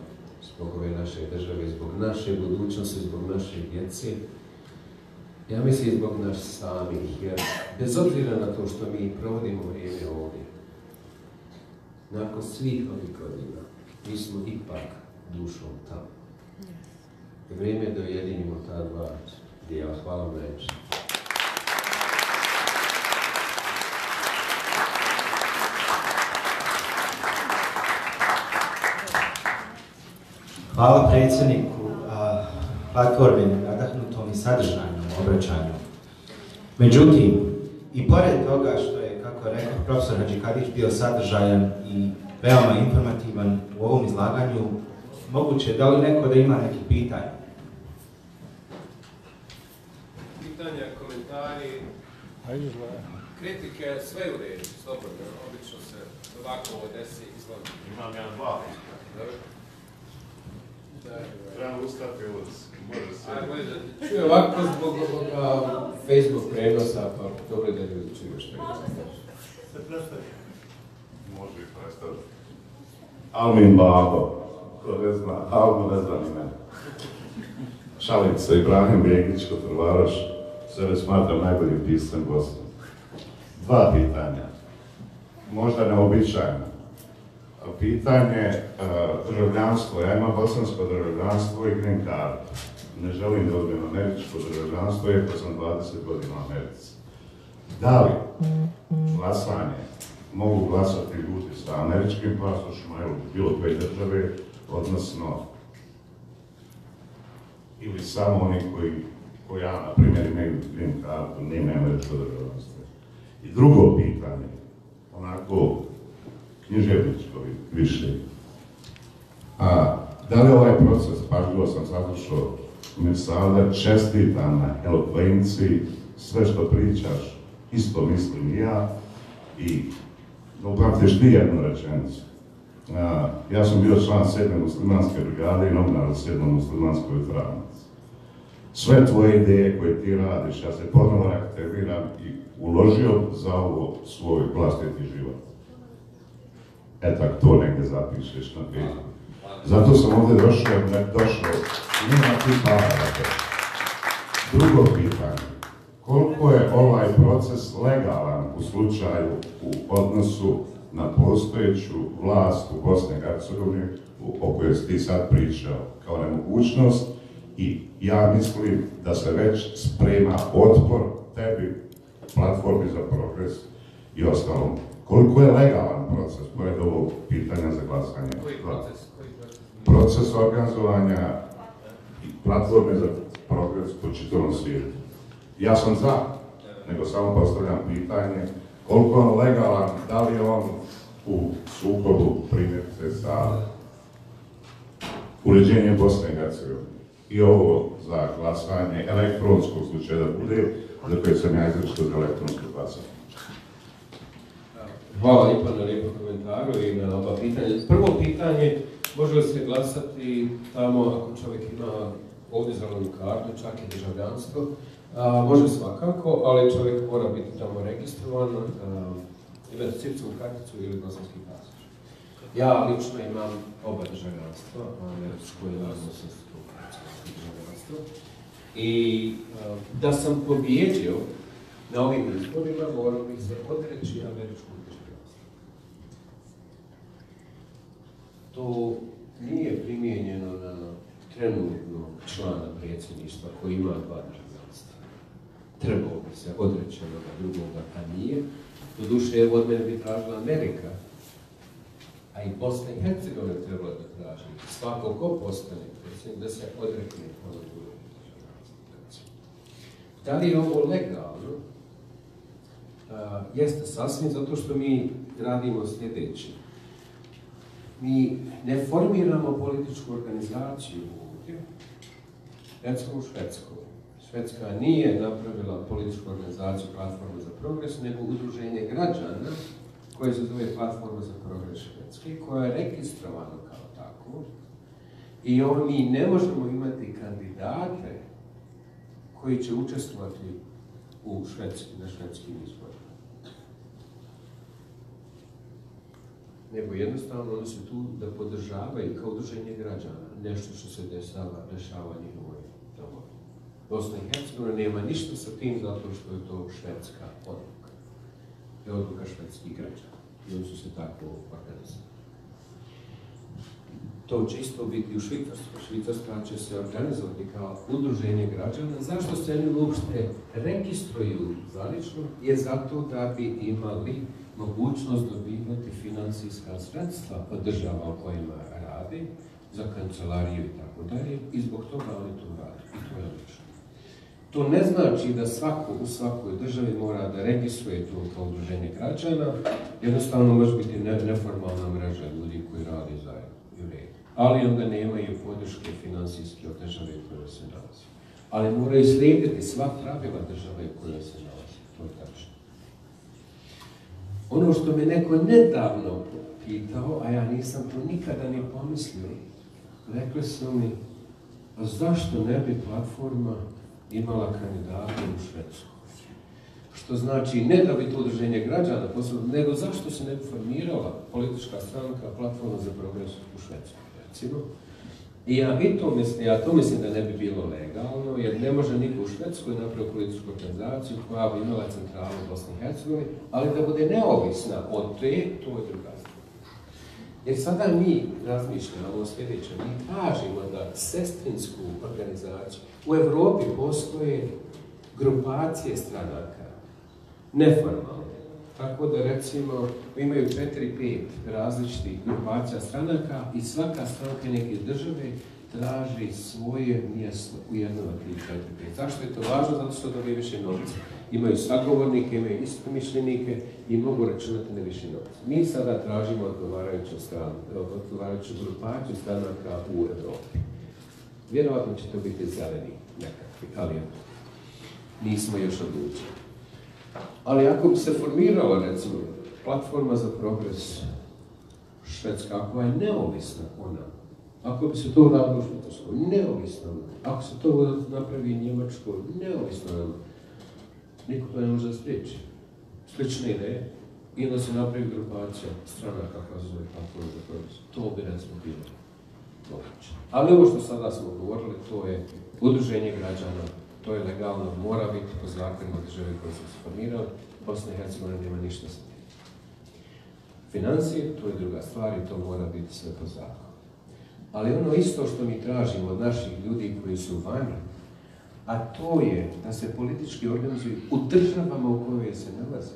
zbog ove naše države, zbog naše budućnosti, zbog naše djece. Ja mislim zbog nas samih, jer bez obzira na to što mi provodimo vrijeme ovdje, nakon svih ovih godina, mi smo ipak dušom tamo. I vrijeme je da ujedinimo ta dva dijela. Hvala vam najviše. Hvala predsjedniku a, platforme nadahnutom i sadržajnom obraćanju. Međutim, i pored toga što je, kako je rekao profesor Hadžikadić, bio sadržajan i veoma informativan u ovom izlaganju, moguće je da li neko da ima neki pitanja? Pitanja, komentari, kritike, sve u redu, slobodno, obično se ovako ovo desi, izvoli. Imam ja dva. Trebamo ustati uz. Može se. A, može da te čuje ovako zbog ovoga Facebook prenosa, pa dobro da ljudi čuju što je. Se. Može i predstaviti. Almin Babo. Ko ne zna, Almo ne zna ni mene. Šalim se, Ibrahim Begić, Kotorvaroš, sebe smatram najboljim piscem Bosne. Dva pitanja. Možda neobičajno. Pitanje državljanstvo. Ja imam bosansko državljanstvo i green card. Ne želim da uzmem američko državljanstvo, iako sam 20 godina u Americi. Da li glasanje mogu glasati ljudi sa američkim pasošima ili bilo koje države, odnosno ili samo oni koji, koji ja, na primjer, imaju green kartu, nemaju američko državljanstvo. I drugo pitanje, onako književničko više. A, da li ovaj proces, pažljivo sam saslušao Mirsada, čestitam na elokvenciji, sve što pričaš, isto mislim i ja, i upamtiš ti jednu rečenicu. Ja sam bio član 7. muslimanske brigade i novinar u 7. muslimanskoj veteranici. Sve tvoje ideje koje ti radiš, ja se ponovo aktiviram i uložio za ovo svoj vlastiti život. E tako to negdje zapišeš na Facebook. Zato sam ovdje došao, ne došao, nema ti para da te. Drugo pitanje, koliko je ovaj proces legalan u slučaju u odnosu na postojeću vlast u Bosni i Hercegovini o kojoj si ti sad pričao kao nemogućnost i ja mislim da se već sprema otpor tebi, platformi za progres i ostalom. Koliko je legalan proces, pored ovog pitanja za glasanje? Koji proces? Proces? Organizovanja platforme za progres po čitavom svijetu. Ja sam za, nego samo postavljam pitanje koliko je on legalan, da li je on u sukobu primjerice sa uređenjem Bosne i Hercegovine. I ovo za glasanje elektronskog slučaja da bude, za koje sam ja izrečio za elektronsko glasanje. Hvala lijepa na lijepom komentaru i na oba pitanja. Prvo pitanje, može li se glasati tamo ako čovjek ima ovdje zelenu kartu, čak i državljanstvo? Može svakako, ali čovjek mora biti tamo registrovan, imati circovu karticu ili bosanski pasoš. Ja lično imam oba državljanstva, američko i bosansko državljanstvo. I da sam pobjedio na ovim izborima, morao bih se odreći američkog državljanstva. To nije primijenjeno na trenutno člana predsjedništva koji ima dva državljanstva. Trebao bi se odreći onoga drugoga, a nije. Doduše, evo od mene bi tražila Amerika, a i Bosna i Hercegovina trebala da traži. Svako ko postane predsjednik, da se odrekne onog drugog državljanstva. Da li je ovo legalno? Jeste sasvim zato što mi radimo sljedeće. Mi ne formiramo političku organizaciju ovdje, recimo u Švedskoj. Švedska nije napravila političku organizaciju Platforma za progres, nego udruženje građana koje se zove Platforma za progres Švedske, koja je registrovana kao tako. I ovo mi ne možemo imati kandidate koji će učestvovati u švedski, na švedskim izborima. Nego jednostavno oni su tu da podržavaju kao udruženje građana nešto što se dešava, dešava njihovoj domovini. Bosna i Hercegovina nema ništa sa tim zato što je to švedska odluka. To je odluka švedskih građana. I oni su se tako organizovali. To će isto biti u Švicarskoj. Švicarska će se organizovati kao udruženje građana. Zašto se oni uopšte registruju zvanično? Je zato da bi imali mogućnost dobivati financijska sredstva od država u kojima radi, za kancelariju i tako dalje, i zbog toga oni to rade. I to je odlično. To ne znači da svako u svakoj državi mora da registruje to kao udruženje građana, jednostavno može biti ne- neformalna mreža ljudi koji rade zajedno i u. Ali onda nemaju podrške financijske od države u kojoj se nalazi. Ali moraju slijediti sva pravila države u kojoj se nalazi. To je tačno. Ono što me neko nedavno pitao, a ja nisam to nikada ni pomislio, rekli su mi, a zašto ne bi platforma imala kandidata u Švedsku? Što znači ne da bi to udruženje građana posebno, nego zašto se ne bi formirala politička stranka platforma za progres u Švedskoj, recimo. I ja i to mislim, ja to mislim da ne bi bilo legalno, jer ne može niko u Švedskoj napraviti političku organizaciju koja bi imala centralu u Bosni i Hercegovini, ali da bude neovisna od te, to je druga stvar. Jer sada mi razmišljamo o sljedećem, mi tražimo da sestrinsku organizaciju, u Europi postoje grupacije stranaka, neformalne. Tako da recimo imaju 4-5 različitih grupacija stranaka i svaka stranka neke države traži svoje mjesto u jednoj od tih 4-5. Zašto je to važno? Zato što dobije više novca. Imaju sagovornike, imaju istomišljenike i mogu računati na više novca. Mi sada tražimo odgovarajuću stranu, odgovarajuću grupaciju stranaka u Europi. Vjerovatno će to biti zeleni nekakvi, ali nismo još odlučili. Ali ako bi se formirala, recimo, platforma za progres Švedska, koja je neovisna ona, ako bi se to uradilo Švicarskoj, neovisno ako se to napravi Njemačkoj, neovisno ona, niko to ne može spriječi. Slične ideje, i onda se napravi grupacija stranaka koja se zove platforma za progres. To bi recimo bilo moguće. Ali ovo što sada smo govorili, to je udruženje građana, to je legalno, mora biti po zakonima države koje su se formirali, Bosna i Hercegovina nema ništa sa tim. Financije, to je druga stvar i to mora biti sve po zakonu. Ali ono isto što mi tražimo od naših ljudi koji su vani, a to je da se politički organizuju u državama u kojoj se nalaze.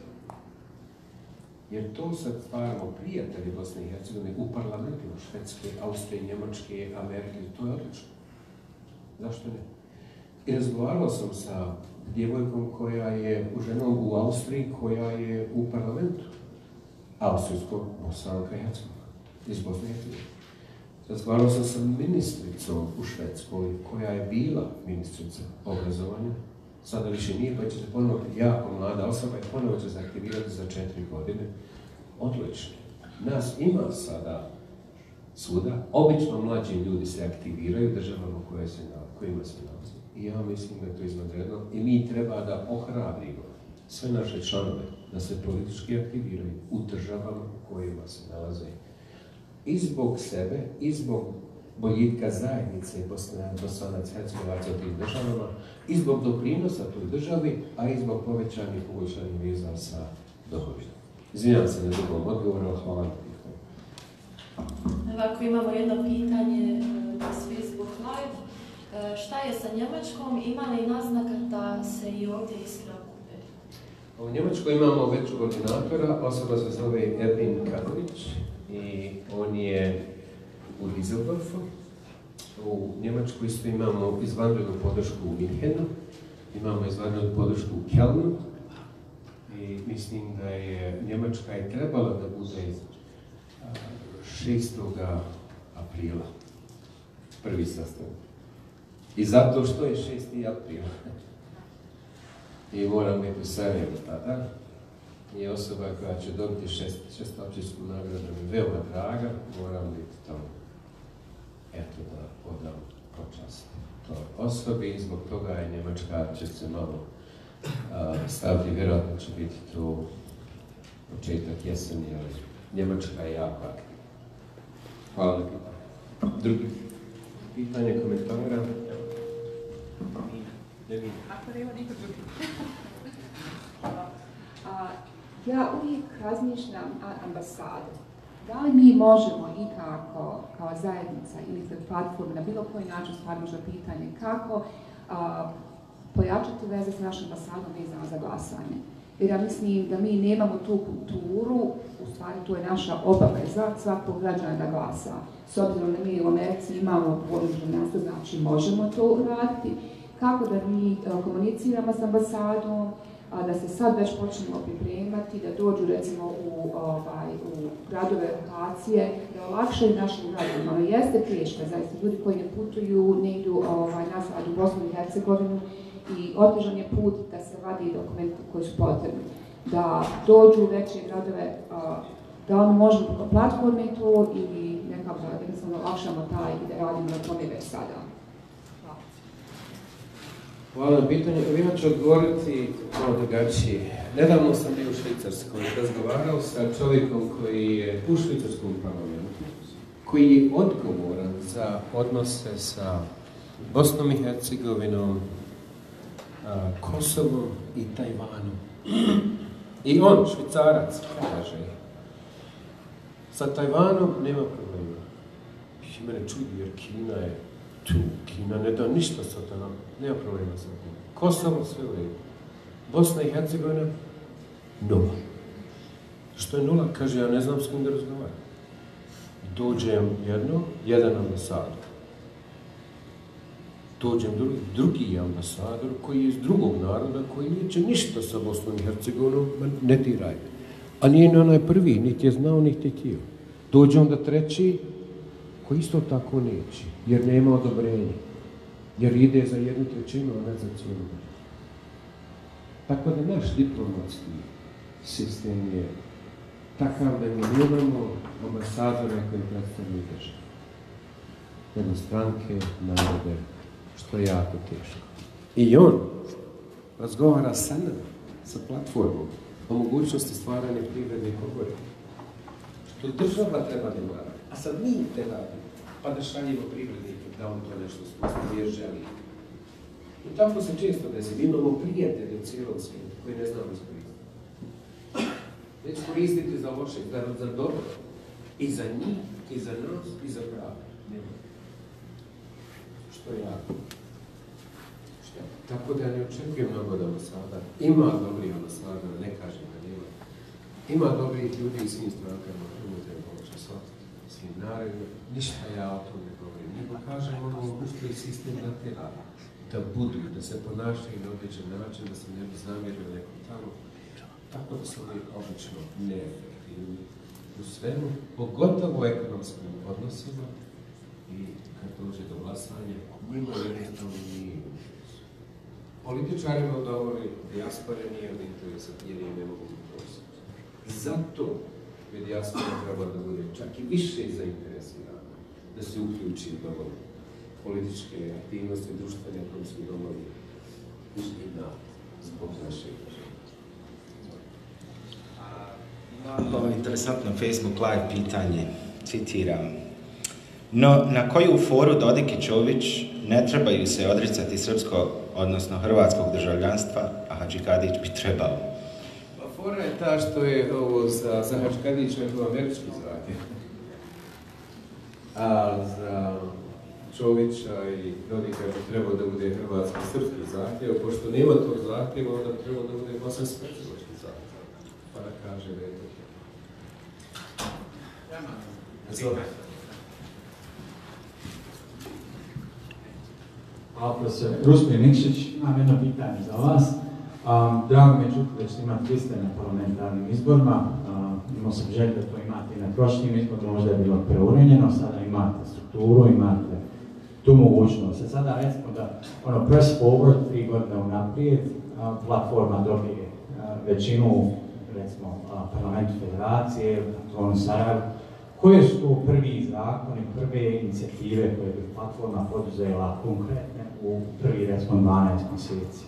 Jer to sad stvaramo prijatelji Bosne i Hercegovine u parlamentima Švedske, Austrije, Njemačke, Amerike, to je odlično. Zašto ne? I razgovarao sam sa djevojkom koja je u ženom u Austriji, koja je u parlamentu. Austrijskog Bosanka Hercegovina, iz Bosne. Razgovarao sam sa ministricom u Švedskoj, koja je bila ministrica obrazovanja, sada više nije, pa će se ponovo, jako mlada osoba i ponovo će se aktivirati za četiri godine. odlični. Nas ima sada svuda. Obično mlađi ljudi se aktiviraju državama koje se kojima se nalaze. I ja mislim da je to izvanredno. I mi treba da ohrabrimo sve naše članove da se politički aktiviraju u državama u kojima se nalaze. I zbog sebe, i zbog boljitka zajednice Bosanac, Hercegovaca u tim državama, i zbog doprinosa toj državi, a i zbog povećanja i poboljšanja veza sa domovinom. Izvinjam se na drugom odgovoru, ali hvala na pitanju. Ovako imamo jedno pitanje iz Facebook Live. E, Šta je sa Njemačkom? Ima li naznaka da se i ovdje iskra? U Njemačkoj imamo već koordinatora, osoba se zove Erwin Kadović i on je u Düsseldorfu. U Njemačkoj isto imamo izvanrednu podršku u Minhenu, imamo izvanrednu podršku u Kelnu i mislim da je Njemačka je trebala da bude a, 6. aprila prvi sastanak. I zato što je 6. april. I moram biti u Sarajevu tada. I osoba koja će dobiti šest, šestopćijsku nagradu mi veoma draga, moram biti tamo. Eto da odam počast toj osobi i zbog toga je Njemačka će se malo staviti, vjerojatno će biti tu početak jeseni, ali Njemačka je jako aktivna. Hvala na. Drugi pitanje, komentara? Ne vidim. Ako nema niko drugi. A, ja uvijek razmišljam ambasadu. Da li mi možemo i kako, kao zajednica ili kao platforma, na bilo koji način stvarno možda pitanje, kako a, pojačati veze s našom ambasadom vezano za glasanje? Jer ja mislim da mi nemamo tu kulturu, u stvari to je naša obaveza svakog građana da glasa. S obzirom da mi u Americi imamo žurnalista, znači možemo to uraditi. Kako da mi e, komuniciramo s ambasadom, da se sad već počnemo pripremati, da dođu recimo u, ovaj, gradove, lokacije, da olakšaju našim građanima. Ono jeste teško, zaista ljudi koji ne putuju, ne idu ovaj, nazad u Bosnu i Hercegovinu i otežan je put da se vadi dokumenti koji su potrebni. Da dođu u veće gradove, da on može preko platforme to ili nekako da jednostavno olakšamo taj i da radimo na tome već sada. Hvala na pitanju. Evo ja ću odgovoriti malo drugačije. Nedavno sam bio u Švicarskoj, razgovarao sa čovjekom koji je u švicarskom parlamentu, koji je odgovoran za odnose sa Bosnom i Hercegovinom, a, Kosovom i Tajvanom. I on, švicarac, kaže, sa Tajvanom nema problema. I mene čudi jer Kina je tu. Kina ne da ništa sa Tajvanom, nema problema sa tim. Kosovo sve u redu. Bosna i Hercegovina, nula. Što je nula? Kaže, ja ne znam s kim da razgovaram. Dođem jedno, jedan ambasador. Dođem drugi, drugi ambasador koji je iz drugog naroda, koji neće ništa sa Bosnom i Hercegovinom, ne diraj. A nije ni onaj prvi, niti je znao, niti je htio. Dođe onda treći, koji isto tako neće, jer nema odobrenja. Jer ide za jednu trećinu, a ne za cijelu. Tako da naš diplomatski sistem je takav da mi nemamo ambasadore koji predstavljaju državu. Nego stranke, narode, što je jako teško. I on razgovara sa nama, sa platformom, o mogućnosti stvaranja privredne komore. Što država treba da a sad mi te radimo, pa da šaljemo privrednike da on to nešto spusti jer želi. I tako se često desi. Imamo prijatelje u cijelom svijetu koji ne znamo iskoristiti. Već koristiti za loše, za, za dobro. I za njih, i za nas, i za pravo. Što je. Što? Tako da ne očekujem mnogo od ambasada. Ima dobrih ambasada, ne kažem da nema. Ima dobrih ljudi i svim strankama, unutar pomoća shvatiti, svim narodima. Ništa ja o tom ne govorim. Nego kažem ono što sistem da te da budu, da se ponašaju na određen način, da se ne bi zamjerili nekom tamo. Tako da su oni obično neefektivni u svemu, pogotovo u ekonomskim odnosima i kad dođe do glasanja, njima jednostavno nije u interesu. Političarima od ovoj dijaspore nije od interesa jer im ne mogu prositi. Zato bi dijaspora trebala da bude čak i više zainteresirana, da se uključi u malo političke aktivnosti, društvene, ekonomske domovi i na zbog naše je interesantno Facebook live pitanje, citiram. No, na koju foru Dodik i Čović ne trebaju se odricati srpsko, odnosno hrvatskog državljanstva, a Hadžikadić bi trebao? Pa fora je ta što je ovo za, za Hačkadića je to američki zahtjev. A za Čovića i Dodika bi trebao da bude hrvatski-srpski zahtjev, pošto nema tog zahtjeva, onda bi trebao da bude bosansko-hercegovački zahtjev. Pa da kaže da je to to. Zove. Profesor. Rusmir Nikšić, imam jedno pitanje za vas. Drago mi je čuti da ćete imati liste na parlamentarnim izborima. Imao sam želj da to imate i na prošlim izborima, možda je bilo preurenjeno, sada imate strukturu, imate tu mogućnost. A sada recimo da ono, press forward tri godine unaprijed, platforma dobije većinu recimo parlamentu federacije, ono Sarajevo, koje su to prvi zakoni, prve inicijative koje bi platforma poduzela konkretne u prvi, recimo, 12 mjeseci?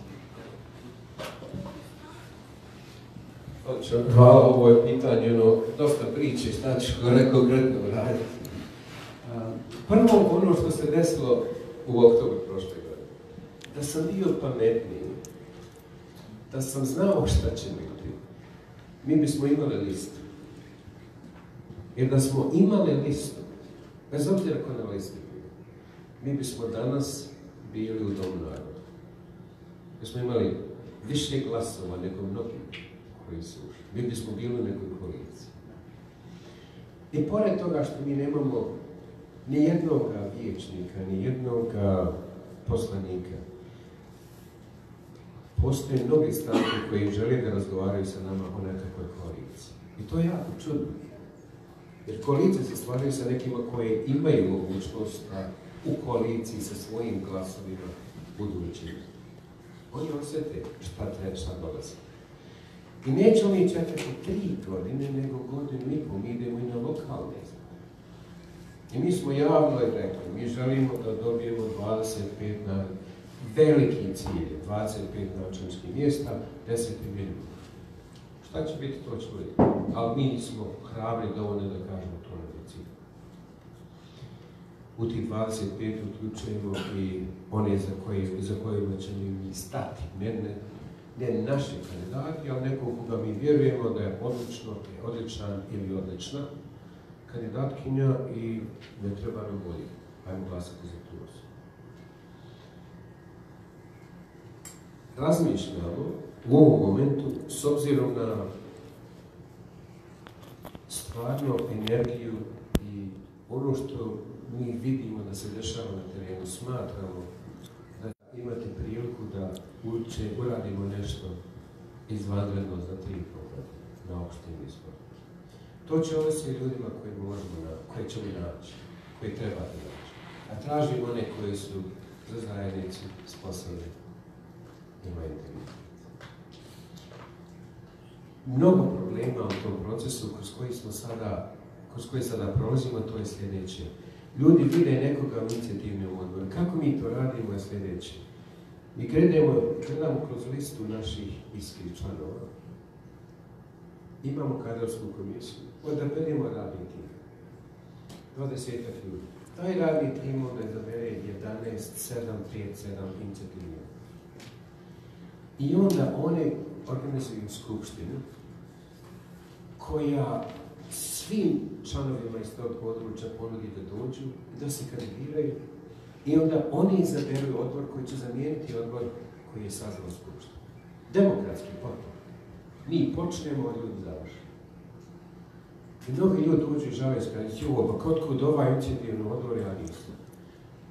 Hvala, ovo je pitanje, ono, dosta priče, šta ćeš gore konkretno raditi. Prvo, ono što se desilo u oktobru prošle godine, da sam bio pametniji, da sam znao šta će biti, mi bismo imali listu. Jer da smo imali listu, bez obzira ko na listi bio, mi bismo danas bili u Domu naroda. Mi smo imali više glasova nego mnogi koji su ušli. Mi bismo bili u nekoj koaliciji. I pored toga što mi nemamo ni jednog vijećnika, ni jednog poslanika, postoje mnogi stranke koji žele da razgovaraju sa nama o nekakvoj koaliciji. I to je jako čudno. Jer koalicije se stvaraju sa nekima koji imaju mogućnost da u koaliciji sa svojim glasovima budu. Oni osjete šta treba, šta dolazi. I nećemo mi čekati tri godine, nego godinu i pol, mi idemo i na lokalne. I mi smo javno rekli, mi želimo da dobijemo 25 na veliki cilj, 25 načinskih mjesta, 10 minimum. Šta će biti, to vidjeti. Ali mi smo hrabri dovoljno da kažemo to na cilj. U tih 25 uključujemo i one za koje, za kojima ćemo mi stati. Ne, ne, ne naši kandidati, ali nekog koga mi vjerujemo da je odlično, odličan ili odlična kandidatkinja i ne treba nam bolje. Ajmo glasati za tu osobu. Razmišljamo u ovom momentu s obzirom na stvarno energiju i ono što mi vidimo da se dešava na terenu, smatramo da imate priliku da uče, uradimo nešto izvanredno za tri godine na opštim izborima. To će ovisiti ljudima koji možemo na, koje ćemo naći, koji trebate naći. A tražimo one koji su za zajednicu sposobni, imaju integritet. Mnogo problema u tom procesu kroz koji smo sada, kroz koji sada prolazimo, to je sljedeće. Ljudi vide nekoga u inicijativnom odboru. Kako mi to radimo je sljedeće. Mi krenemo, krenemo kroz listu naših iskih članova. Imamo kadarsku komisiju. Odaberemo radni tim. 20 ljudi. Taj radni tim onda izabere 11, 7, 5, 7 inicijativnih. I onda one organizuju skupštinu koja svim članovima iz tog područja ponudi da dođu da se kandidiraju i onda oni izaberu odbor koji će zamijeniti odbor koji je sazvao skupštinu. Demokratski potpuno. Mi počnemo, a ljudi završe. I mnogi ljudi dođu i žele skreći, ovo, pa kod ovaj inicijativni odbor ja nisam.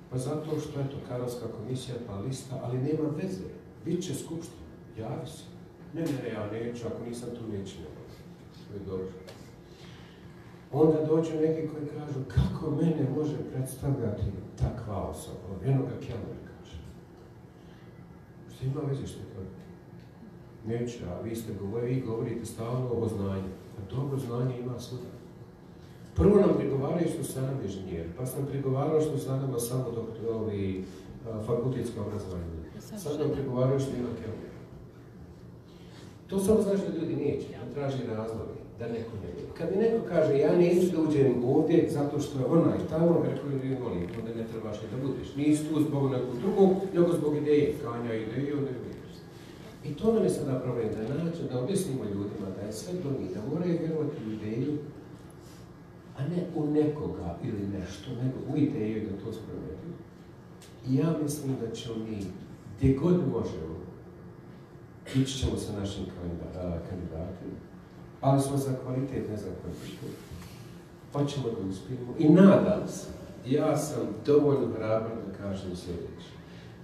Pa zato što je to Karolska komisija, pa lista, ali nema veze. Biće skupština, javi se. Ne, ne, ja neću, ako nisam tu neću ne To je dobro. Onda dođu neki koji kažu, kako mene može predstavljati takva osoba? Jednoga Kellner kaže. Što ima veze što je to? Neću, a vi ste govorili, vi govorite stalno o znanju. A dobro znanje ima svuda. Prvo nam prigovaraju što sam nam inženjer, pa sam prigovarao što sam nama samo doktori, fakultetsko obrazovanje. Sad nam prigovaraju što ima kelner. To samo znači da ljudi neće, da traži razloge, da neko ne vidi. Kad mi neko kaže ja neću da uđem ovdje zato što je onaj tamo, rekao ljudi molim, onda ne trebaš ni da budeš. Nisi tu zbog nekog drugog, nego zbog ideje. Kanja ideju, onda je I to nam je sada problem, da način da objasnimo ljudima da je sve do njih, da moraju vjerovati u ideju, a ne u nekoga ili nešto, nego u ideju da to sprovedu. I ja mislim da ćemo mi, gdje god možemo, ići ćemo sa našim kandidatima, ali smo za kvalitet, ne za kvantitet. Pa ćemo da uspijemo. I nadam se, ja sam dovoljno hrabar da kažem sljedeće.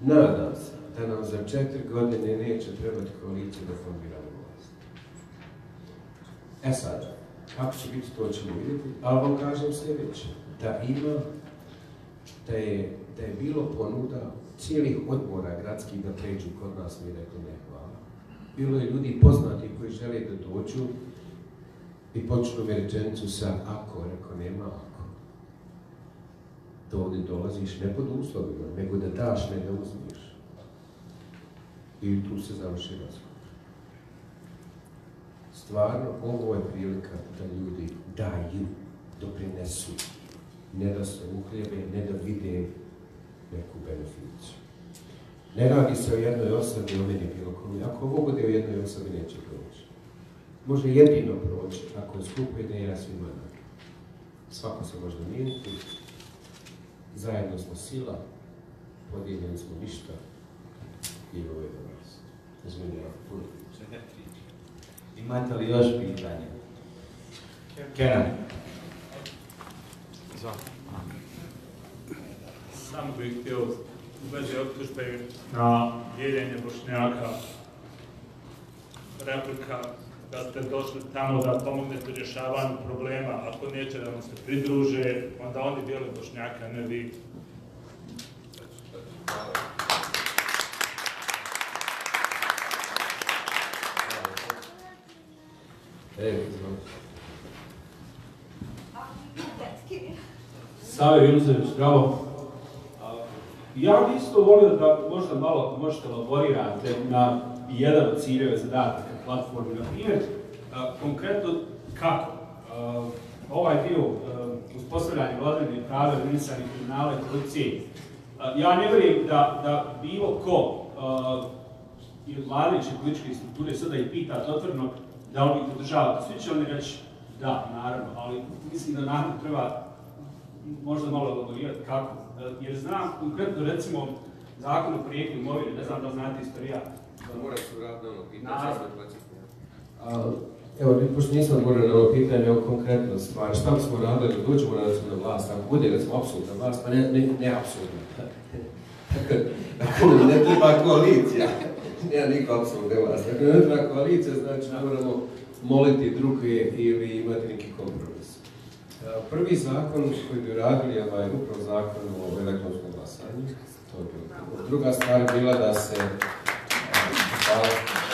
Nadam se da nam za četiri godine neće trebati koalicija da formiramo vlast. E sad, kako će biti, to ćemo vidjeti, ali vam kažem sljedeće, da ima, da je, da je bilo ponuda cijelih odbora gradskih da pređu kod nas, mi rekli ne. Bilo je ljudi poznati koji žele da dođu i počnu mi rečenicu sa ako, rekao nema ako. Da ovdje dolaziš ne pod uslovima, nego da daš, ne da uzmiš. I tu se završi razgovor. Stvarno, ovo je prilika da ljudi daju, doprinesu, ne da se uhljebe, ne da vide neku beneficiju. Ne radi se o jednoj osobi, o meni bilo kome. Ako ovo bude o jednoj osobi, neće proći. Može jedino proći ako je skupa ideja svima. Svako se može mijeniti, zajedno smo sila, podijeljeni smo ništa i ovo je do nas. Izvinjavam, puno. Imate li još pitanje? Kenan. Samo bih htio u vezi optužbe na dijeljenje Bošnjaka replika da ste došli tamo da pomognete u rješavanju problema, ako neće da vam se pridruže, onda oni dijele Bošnjaka, a ne vi. Evo, izvolite. Save Junuzović, bravo. Ja bih isto volio da možda malo ako možete elaborirate na jedan od ciljeva zadataka platforme. Na primjer, a, konkretno kako? A, Ovaj dio a, uspostavljanje vladavine prava, organizirane kriminala i korupcije. Ja ne vjerujem da, da bilo ko ili vladajuće političke strukture sada i pitate otvoreno da li ih podržavate. Svi će oni reći da, naravno, ali mislim da naravno treba možda malo elaborirati kako. E, Jer znam konkretno recimo zakon o projektu imovine, ne znam da znate istorijat. Mora se vratiti ono pitanje. Evo, pošto nisam odgovorio na ovo pitanje, evo konkretno stvar, šta bismo radili da dođemo na recimo na vlast, ako bude recimo apsolutna vlast, pa ne, ne, ne apsolutna. Dakle, ne treba koalicija, nema niko apsolutne vlast. Dakle, ne treba koalicija, znači ne moramo moliti druge ili imati neki kompromis. Prvi zakon koji bi radili je ovaj, upravo zakon o elektronskom glasanju. To je bilo. Druga stvar je bila da se... Hvala.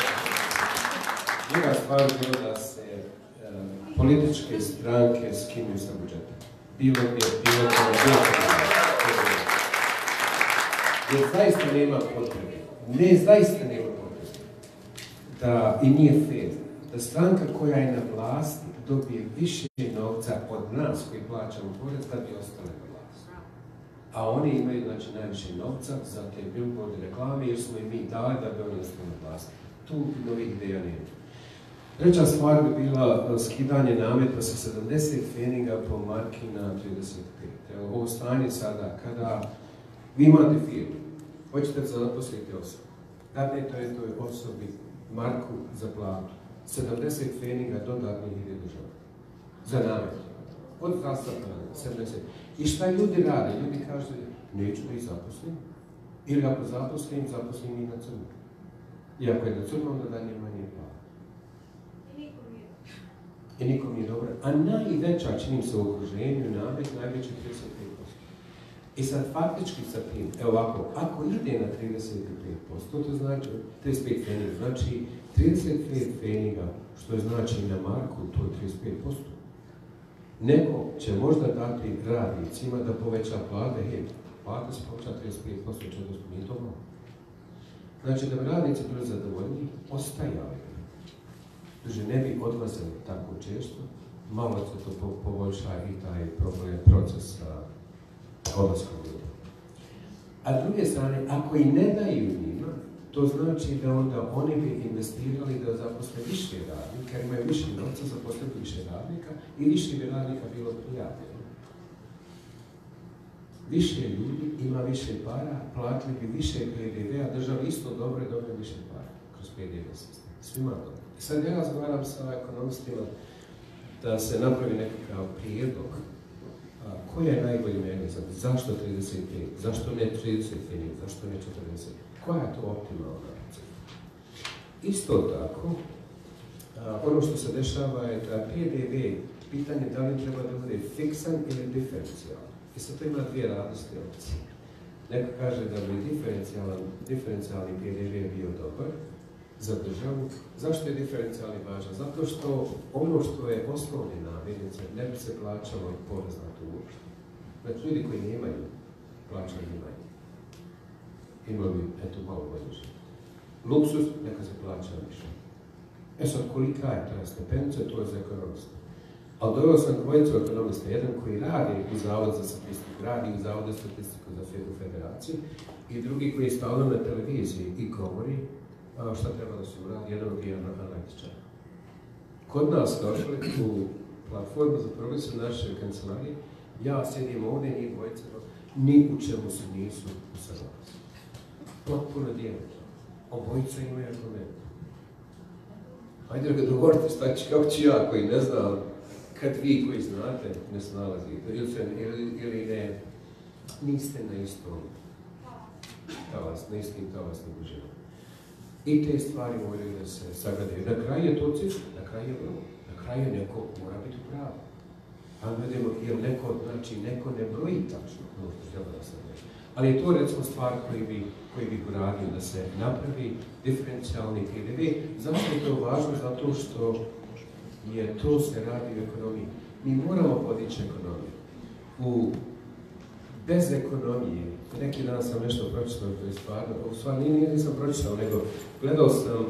Druga stvar je da se e, političke stranke skinu sa budžeta. Bilo gdje, bilo gdje, bilo. Jer zaista nema potrebe. Ne, zaista nema potrebe. Da, i nije fair, da stranka koja je na vlasti dobije više novca od nas koji plaćamo porez da bi ostale na vlasti. A oni imaju znači, najviše novca za te billboard reklame jer smo im mi dali da bi oni ostali na vlasti. Tu novih ideja nema. Treća stvar bi bila e, skidanje nameta sa 70 feninga po marki na 35. Evo, ovo stanje sada, kada vi imate firmu, hoćete zaposliti osobu, date toj toj osobi marku za platu, 70 feninga dodatnih ide država. Za namet. Od zdravstva prave, 70. I šta ljudi rade? Ljudi kažu, neću da ih zaposlim. Ili ako zaposlim, zaposlim i na crno. I ako je na crno, onda da njima nije plata. I nikom nije dobro. A najveća, čini mi se u okruženju, namet najveći 35%. I sad faktički sa tim, evo ovako, ako ide na 35%, to znači 35 feninga, znači 35 feninga, što je znači na marku, to je 35%. Neko će možda dati radnicima da poveća plate, hej, plate se poveća 35%, četiri nije to malo. Znači da bi radnici bili zadovoljni, ostajali Znači ne bi odlazili tako često, malo se to po- poboljša i taj problem, proces odlaska ljudi. A druge strane, ako i ne daju njima, to znači da onda oni bi investirali da zaposle više radnika, jer imaju više novca, zaposliti više radnika i više bi radnika bilo prijavljeno. Više ljudi ima više para, platili bi više PDV-a, država isto dobro i dobije više para kroz PDV sistem. Svima dobro. I sad ja razgovaram sa ekonomistima da se napravi nekakav prijedlog a, koja je najbolji mehanizam, zašto 35, zašto ne 30 fening, zašto ne 40, koja je to optimalna cifra. Isto tako, ono što se dešava je da PDV, pitanje da li treba da bude fiksan ili diferencijalan. I sad to ima dvije različite opcije. Neko kaže da bi diferencijalni PDV bio dobar za državu. Zašto je diferencijalni važan? Zato što ono što je osnovne namirnice ne bi se plaćalo porez na to uopšte. Znači ljudi koji nemaju plaćaju manje. Imali bi, eto, malo bolje. Luksus, neka se plaća više. E sad, kolika je ta stepenica, to je za ekonomista. Ali doveo sam dvojicu ekonomista, jedan koji radi u Zavod za statistiku, radi u Zavod za statistiku za federaciju i drugi koji je stalno na televiziji i govori šta treba da se uradi, jedan od jedan analitičar. Kod nas došli u platformu za progresu naše kancelarije, ja sjedim ovdje, njih dvojica, ni u čemu se nisu usaglasili. Potpuno dijemetralno. Obojica imaju argumente. Hajde da dogovorite šta će, kako ću ja koji ne znam, kad vi koji znate ne snalazite, ili, se, ili, ili ne, niste na istom talas, na istim talasnim dužinom. I te stvari moraju da se sagledaju. Na kraju je to cifra, na kraju je broj, na kraju neko mora biti u pravu. A vidimo, jer neko, znači, neko ne broji tačno, ono što žele da se reći. Ali je to recimo stvar koji bi, koji bi uradio da se napravi diferencijalni PDV. Zašto je to važno? Zato što je to se radi u ekonomiji. Mi moramo podići ekonomiju. U, bez ekonomije, neki dan sam nešto pročitao, to je stvarno, u stvari nije, nisam pročitao, nego gledao sam, uh,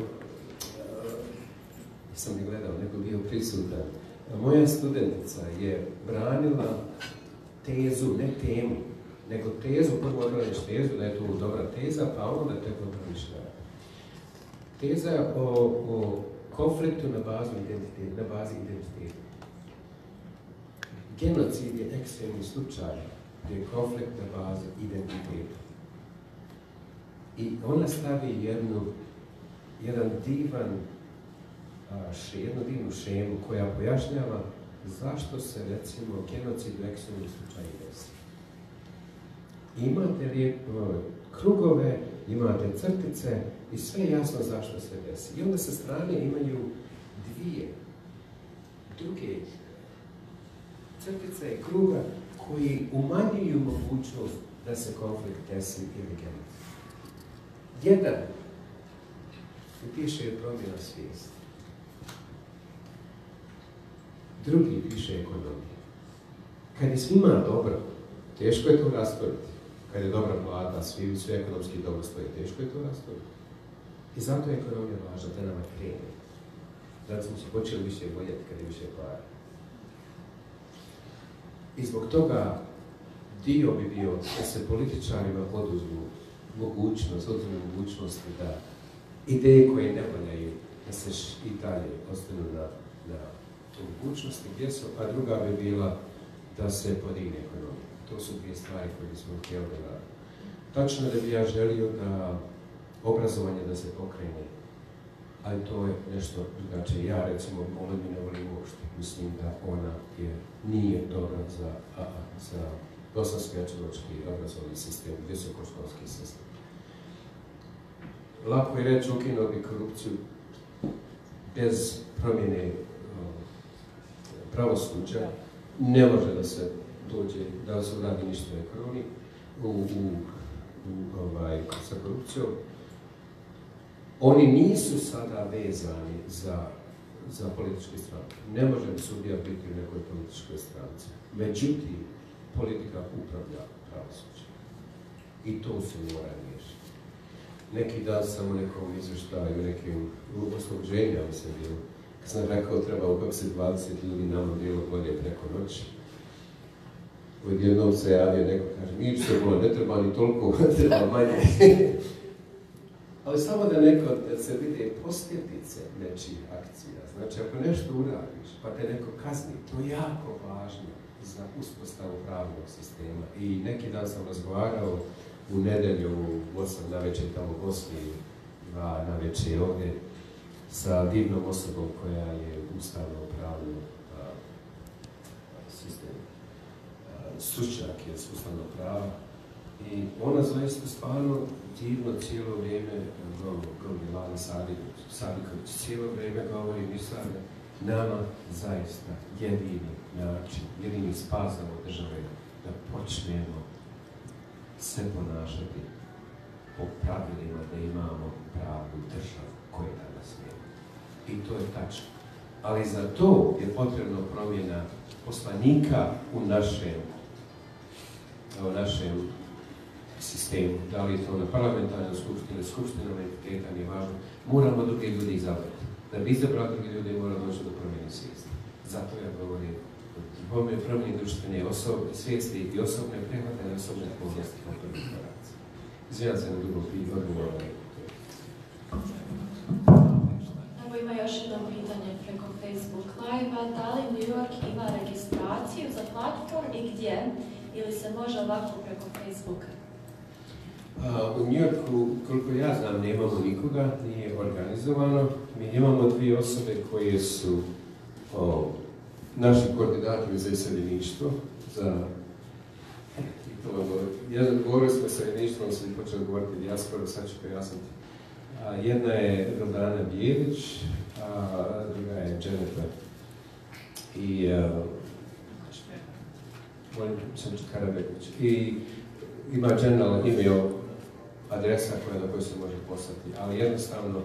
nisam ni gledao, nego bio prisutan. Moja studentica je branila tezu, ne temu, nego tezu, prvo odbraniš tezu, da je to dobra teza, pa onda te odbraniš Teza o, o konfliktu na identiteta, na bazi identiteta. Genocid je ekstremni slučaj gdje je konflikt na bazi identiteta. I ona stavi jednu, jedan divan, še, jednu divnu šemu koja pojašnjava zašto se recimo genocid u ekstremnim slučaju desi. Imate lijepo krugove, imate crtice i sve je jasno zašto se desi. I onda sa strane imaju dvije druge crtice i kruga koji umanjuju mogućnost da se konflikt desi ili genocid. Jedan i piše je promjena svijesti. Drugi piše ekonomija. Kad je svima dobro, teško je to raspraviti. Kad je dobra plata, svi, svi ekonomski dobro stoje, teško je to raspraviti. I zato je ekonomija važna da nama krene. Zato smo se počeli više voljeti kad je više para. I zbog toga dio bi bio da se političarima oduzmu mogućnost, oduzmu mogućnosti da ideje koje ne valjaju, da se i dalje ostanu na, na mogućnosti gdje su, a druga bi bila da se podigne ekonomija. To su dvije stvari koje bismo htjeli da. Tačno da bi ja želio da obrazovanje da se pokrene, ali to je nešto drugačije. Ja recimo Bolonju ne volim uopšte. Mislim da ona je, nije dobra za, a, za obrazovni sistem, visokoškolski sistem. Lako je reći ukinuo bi korupciju bez promjene pravosuđa. Ne može da se dođe, da se uradi ništa u, u, u, ovaj, sa korupcijom, oni nisu sada vezani za, za političke stranke. Ne može sudija biti u nekoj političkoj stranci. Međutim, politika upravlja pravosuđe. I to se mora riješiti. Neki dan sam u nekom izvještaju, nekim oslobođenja, mislim, bilo, kad sam rekao treba uhapsiti 20 ljudi, nama bilo bolje preko noći. Odjednom se javio neko, kaže, mi se bilo, ne treba ni toliko, treba manje. Ali samo da neko, da se vide posljedice nečih akcija. Znači, ako nešto uradiš, pa te neko kazni, to je jako važno za uspostavu pravnog sistema. I neki dan sam razgovarao u nedelju u 8 na večer tamo u Bosni, dva na večer ovdje, sa divnom osobom koja je ustavno pravno sistem, a, stručnjak je s ustavnog prava i ona zaista stvarno divno cijelo vrijeme govori Lana Sadiković, cijelo vrijeme govori Misale, nama zaista jedini način, jedini spas ovu države da počnemo se ponašati po pravilima da imamo pravu državu koju danas imamo. I to je tačno. Ali za to je potrebno promjena poslanika u našem, u našem sistemu. Da li je to na parlamentarnoj skupštini, skupštinom entiteta, nije važno. Moramo drugi ljudi izabrati. Da bi izabrali drugi ljudi mora doći do promjene svijesti. Zato ja govorim o promjeni društvene osobe, svijesti i osobne prihvatane osobne povijesti kao prvi korac. Izvijam se na drugom pitanju, odgovor na Evo ima još jedno pitanje preko Facebook Live-a. Da li New York ima registraciju za platform i gdje? Ili se može ovako preko Facebooka? U Njujorku, koliko ja znam, nemamo nikoga, nije organizovano. Mi imamo dvije osobe koje su o, naši koordinatori za iseljeništvo, za. Jedan govorili smo sa iseljeništvom, sam počeo govoriti dijasporu, sad ću pojasniti. A, jedna je Rodana Bijelić, a druga je Jennifer. I a, molim sam. I ima general email adresa koja, na koju se može poslati, ali jednostavno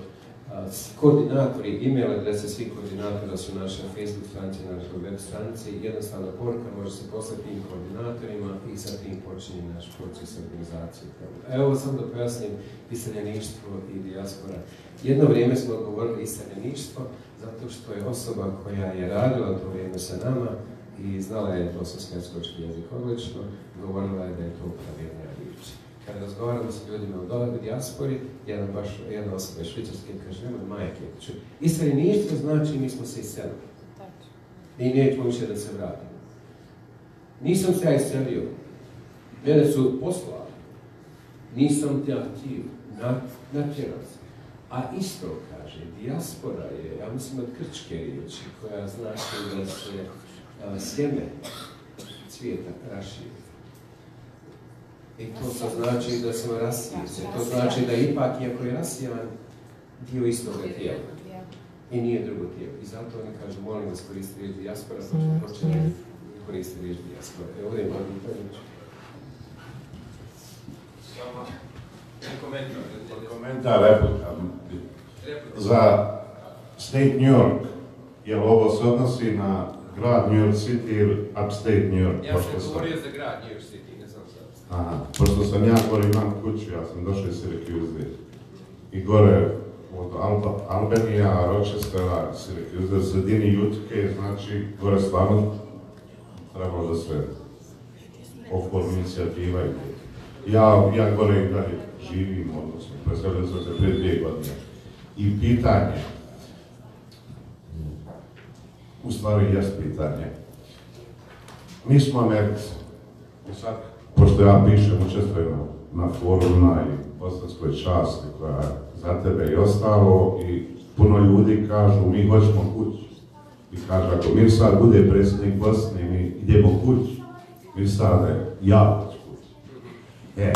koordinatori, email adrese svih koordinatora su naša Facebook stranici, naša web stranici, jednostavna poruka može se poslati tim koordinatorima i sa tim počinje naš proces organizacije. Evo samo da pojasnim iseljeništvo i dijaspora. Jedno vrijeme smo govorili iseljeništvo zato što je osoba koja je radila to vrijeme sa nama i znala je bosansko-hercegovački jezik odlično, govorila je da je to pravilnija riječ. Kada razgovaramo sa ljudima u dole u dijaspori, jedna, baš, jedna osoba iz Švicarske kaže, nemoj majke, čuj, iseljeništvo znači mi smo se iselili. I nećemo više da se vratimo. Nisam se ja iselio. Mene su poslali. Nisam te htio. Na, natjerao sam. A isto kaže, dijaspora je, ja mislim od krčke riječi, koja znači da se a, sjeme cvijeta raširi. I to sad znači da smo rasijeni. To znači da ipak, iako je rasijan, dio istoga tijela. I nije drugo tijelo. I zato oni kažu, molim vas koristi riječ dijaspora, pa ćemo početi koristiti riječ dijaspora. Evo ovdje je Martin Panić. Komentar, replika. Za State New York, je li ovo se odnosi na grad New York City ili upstate New York? Ja sam govorio za grad New York City. Aha, pošto sam ja gore imam kuću, ja sam došao iz Syracuse. I gore od Alba, Albenija, Rochestera, Syracuse, sredini Jutke, znači gore stvarno trebalo da se okolo inicijativa i ja, ja gore i dalje živim, odnosno, predstavljam sam se prije dvije godine. I pitanje, u stvari jest pitanje, mi smo Americi, i sad, pošto ja pišem, učestvujem na, forumima i bosanskoj časti koja je za tebe i ostalo i puno ljudi kažu mi hoćemo kući. I kaže, ako Mirsad bude predsjednik Bosne, mi idemo kući. Mirsade, ja hoću kući. E.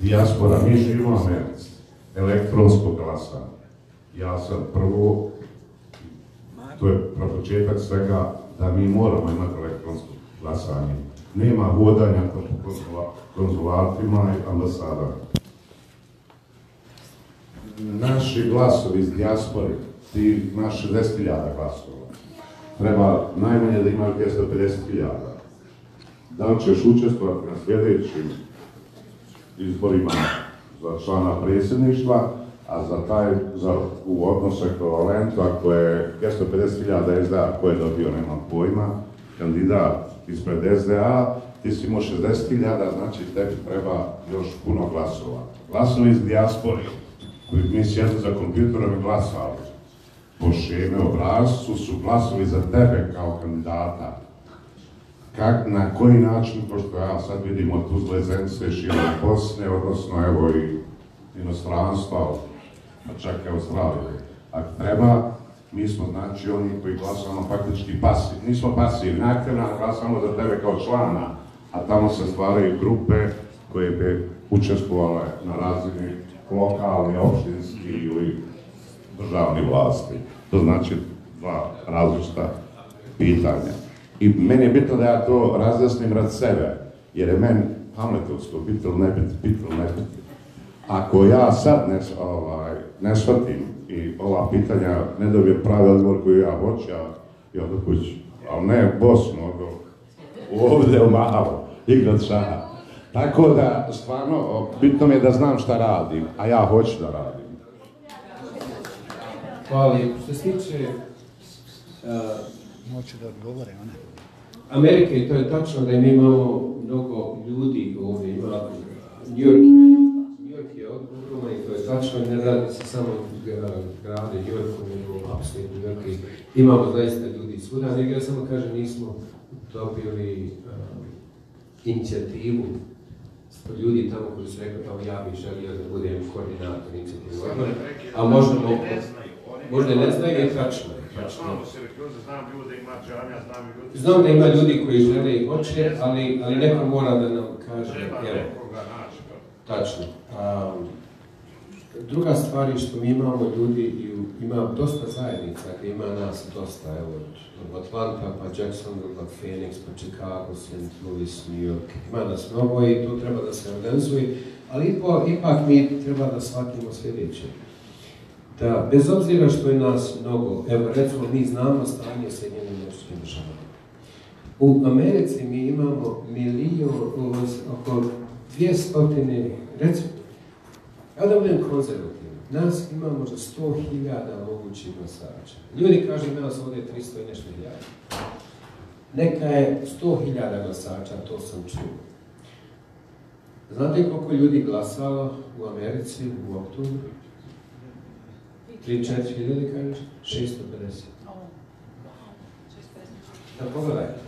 Dijaspora, mi živimo Americi. Elektronsko glasanje. Ja sam prvo to je preko početak svega da mi moramo imati elektronsko glasanje. Nema hodanja konzulatima i ambasadama. Naši glasovi iz dijaspore, ti ima 60.000 glasova. Treba najmanje da imaju 250.000. Da li ćeš učestvovati na sljedećim izborima za člana predsjedništva, a za taj, za, u odnosu ekvivalentu, ako je 250.000 SDA, ko je dobio, nema pojma, kandidat ispred SDA, ti si imao 60.000, znači tebi treba još puno glasova. Glasovi iz dijaspore, koji mi sjedli za kompjuterom i glasali, po šeme obrazcu su glasovi za tebe kao kandidata. Kak, na koji način, pošto ja sad vidim od Tuzle Zence, širom Bosne, odnosno evo i inostranstva, pa čak i Australije. Ako treba, mi smo znači oni koji glasamo faktički pasivni. Nismo pasivni, aktivno glasamo za tebe kao člana, a tamo se stvaraju grupe koje bi učestvovale na razini lokalni, opštinski ili državni vlasti. To znači dva različita pitanja. I meni je bitno da ja to razjasnim rad sebe, jer je meni Hamletovsko biti ili ne biti, ili ne biti. Ako ja sad ne, ovaj, ne shvatim i ova pitanja ne dobijem pravi odgovor koji ja hoću, ja, ja odo kući. Ali ne u Bosnu, nego ovdje u Malo, igrat šaha. Tako da, stvarno, bitno mi je da znam šta radim, a ja hoću da radim. Hvala lijepo. Što se tiče uh, Moću da odgovore one. Amerike, to je tačno da mi imamo mnogo ljudi ovdje, ima New York. Ogroman i to je tačno, ne radi se samo o gra- gradu New Yorku, nego York i imamo zaista ljudi svuda, nego ja samo kažem nismo dobili um, inicijativu. Od ljudi tamo koji su rekli kao ja bih želio da budem koordinator inicijative. Odbora, a možda mogu, možda ne znaju. i tačno je. Znam da ima ljudi koji žele i hoće, ali, ali neko mora da nam kaže, Treba evo, nekoga naći. tačno. A, druga stvar je što mi imamo ljudi, i ima dosta zajednica, gdje ima nas dosta, evo, od- Atlanta, pa Jacksonville, pa Phoenix, pa Chicago, St. Louis, New York, ima nas mnogo i to treba da se organizuje, ali ipo- ipak mi treba da shvatimo sljedeće. Da, bez obzira što je nas mnogo, evo recimo mi znamo stanje Sjedinjenim američkim državama. U Americi mi imamo milijon, oko 200, recimo, ja da budem konzervativan, nas ima možda 100.000 mogućih glasača. Ljudi kažu nas ovdje 300 i nešto hiljada. Neka je 100.000 glasača, to sam čuo. Znate koliko ljudi glasalo u Americi u oktobru? 3-4 hiljade kažeš? 650. Da pogledajte.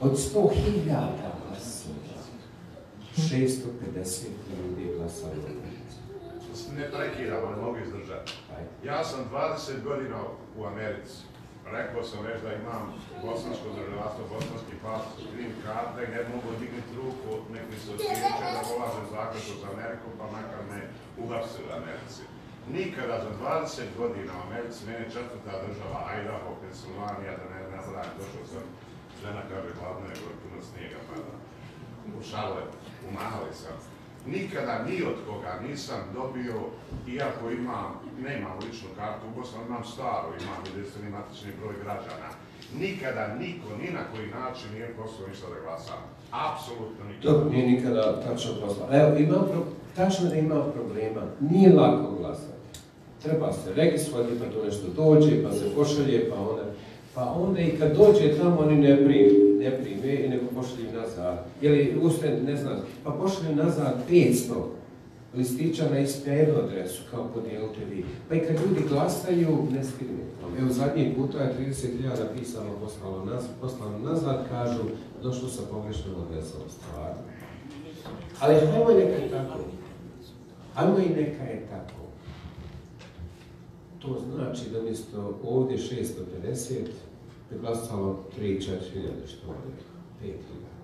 Od 100 hiljada glasova, 650 ljudi je glasalo Ne prekidam, ali mogu izdržati. Ja sam 20 godina u Americi. Rekao sam već da imam bosansko državljanstvo, bosanski pas, green karta i ne mogu dignuti ruku, nek mi se osjeća da polažem zakletvu za Ameriku, pa makar me uhapse u Americi. Nikada za 20 godina u Americi, mene je četvrta država, Idaho, Pennsylvania, da ne nabrajam, došao sam, žena kaže hladno je, puno snijega pada. U šale, u Mahali sam. Nikada ni od koga nisam dobio, iako imam, nemam ličnu kartu u Bosni, imam staru, imam jedinstveni matični broj građana. Nikada niko, ni na koji način nije poslao ništa da glasam. Apsolutno niko. To nije nikada tačno poslao. Evo, ima pro- tačno da ima problema. Nije lako glasati. Treba se registrovati, pa to nešto dođe, pa se pošalje, pa onda... Pa onda i kad dođe tamo, oni ne prime, ne prime i nego pošalju nazad. Ili uste, ne znam, pa pošalju nazad 500 listića na istu adresu, kao podijelite vi. Pa i kad ljudi glasaju, ne stigne. Evo, zadnji puta je 30.000 pisalo, poslalo, naz, poslalo nazad, kažu, došlo sa pogrešnom adresom, stvarno. Ali hajmo i neka je tako. Hajmo i neka je tako. To znači da umjesto ovdje 650 bi glasalo 3-4 hiljade, što je 5 hiljada.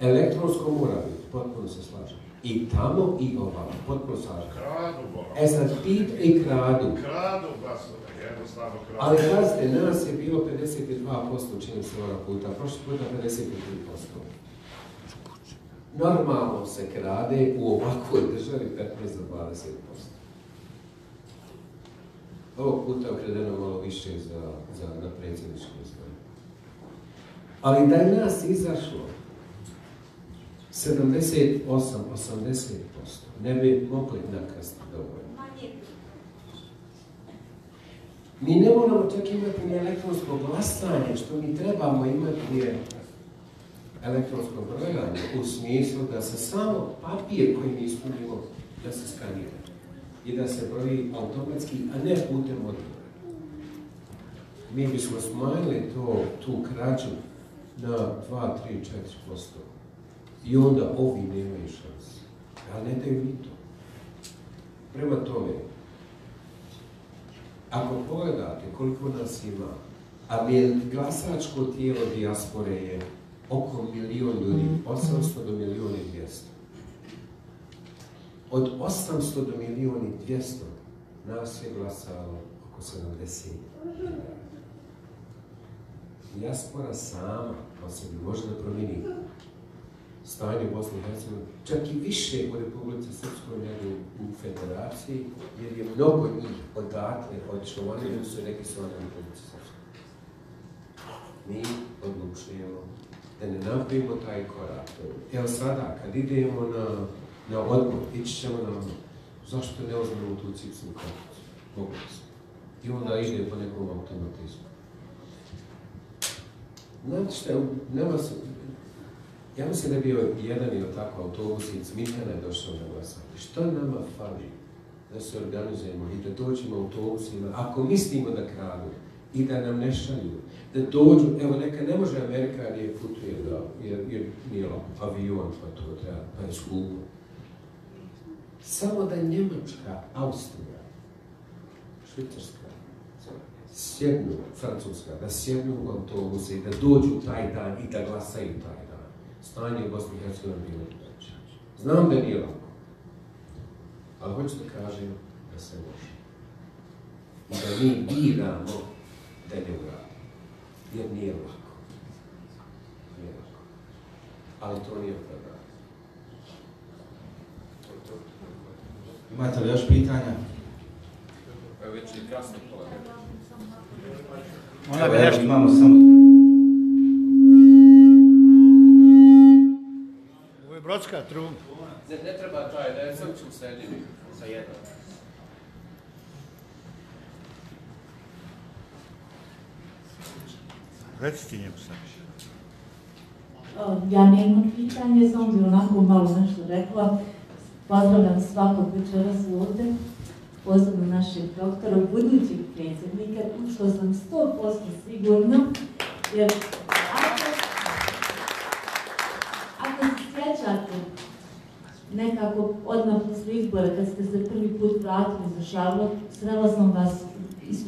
Elektronsko mora biti, potpuno se slažem. I tamo i ovamo, potpuno slažem. Kradu. E sad, pit i kradu. Kradu glasove. jednostavno kraj. Ali pazite, nas je bilo 52%, čini se ovog puta, prošli puta 53%. Normalno se krade u ovakvoj državi 15 do 20%. Ovog puta je ukradeno malo više za, za na predsjednički izbor. Ali da je nas izašlo 78-80%, ne bi mogli nakrasti dovoljno. Mi ne moramo čak imati ni elektronsko glasanje, što mi trebamo imati je elektronsko brojanje u smislu da se samo papir koji mi ispunimo da se skanira i da se broji automatski, a ne putem odgovora. Mi bismo smanjili to, tu krađu na 2, 3, 4%. I onda ovi nemaju šanse. Ali ne daju ni to. Prema tome, ako pogledate koliko nas ima, a glasačko tijelo dijaspore je oko milijun ljudi, 800 do milijun i 200. Od 800 do milijun i 200 nas je glasalo oko 70. Dijaspora sama po sebi može da promijeni stanje u i čak i više u Republici Srpskoj nego u Federaciji, jer je mnogo njih odatle otišlo, oni ljudi su neki su oni u Srpskoj. Mi odlučujemo da ne napravimo taj korak. Evo sada, kad idemo na, na odmor, ići ćemo na odmor, zašto ne uzmemo tu cipsnu karticu? Smo. I onda ide po nekom automatizmu. Znate šta, nema se, ja mislim da je bio jedan ili tako autobus iz Cmitana je došao na glasanje. Što nama fali da se organizujemo i da dođemo autobusima, ako mislimo da kradu i da nam ne šalju, da dođu, evo neka ne može Amerika jer je putuje, jer, jer nije avion, pa to treba, pa je skupo. Samo da Njemačka, Austrija, Švicarska, sjednu, Francuska, da sjednu u autobuse i da dođu taj dan i da glasaju taj dan. Stanje u Bosni i Hercegovini bilo. Znam da nije lako, ali hoću da kažem da se može. I da mi biramo da ne uradimo. Jer nije lako. Nije lako. Ali to nije opravdanje. To je to. Imate li još pitanja? Evo već je kasno pola. Ona bi nešto imamo samo... Ovo je brodska truma. Ne, ne treba taj, da je sam ću sredini sa jednom. Reci ti njemu sad. Ja nemam pitanje, samo bi onako malo nešto rekla. Pozdravljam svakog večeras ovdje, posebno našeg doktora, budućeg predsjednika, u što sam 100% sigurna, jer ako, ako se sjećate, nekako odmah posle izbora, kad ste se prvi put vratili za Šarlot, srela sam vas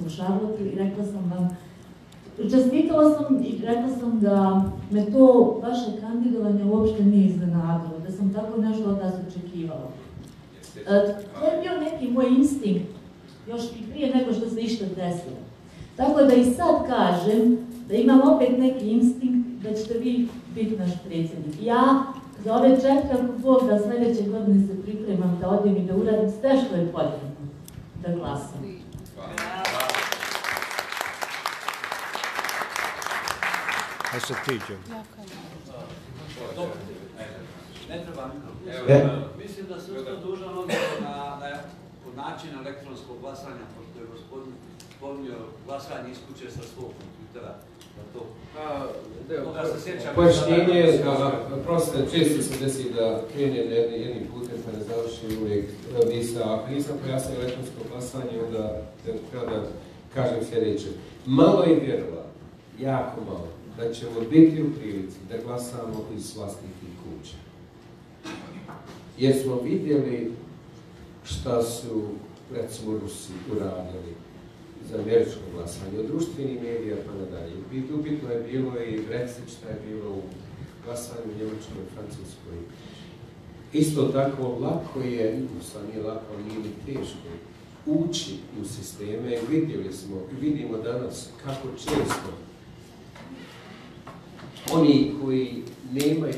u Šarlotu i rekla sam vam Čestitala sam i rekla sam da me to vaše kandidovanje uopšte nije iznenadilo, da sam tako nešto od vas očekivala. E, to je bio neki moj instinkt, još i prije nego što se išta desilo. Tako da i sad kažem da imam opet neki instinkt da ćete vi biti naš predsjednik. Ja za ove ako Bog da sljedeće godine se pripremam da odim i da uradim sve što je potrebno da glasam. A se ti, Đo? Dobro. Ne treba. Evo, E. mislim da sam isto dužan odgovor na, na način elektronskog glasanja, pošto je gospodin spominio glasanje iz kuće sa svog kompjutera. To, se sjećam. Pojašnjenje, prosto, često se desi da krene jedni, jednim putem pa ne završi uvijek misa. Ako nisam pojasnio elektronsko glasanje, onda treba da kažem sljedeće. Malo je vjerova, jako malo, da ćemo biti u prilici da glasamo iz vlastitih kuća. Jer smo vidjeli šta su, recimo, Rusi uradili za američko glasanje, od društvenih medija pa nadalje. Bit- Upitno je bilo i Brexit, šta je bilo u glasanju u Njemačkoj i Francuskoj. Isto tako, lako je, sa nije lako, nije ni teško, ući u sisteme. Vidjeli smo i vidimo danas kako često oni koji nemaju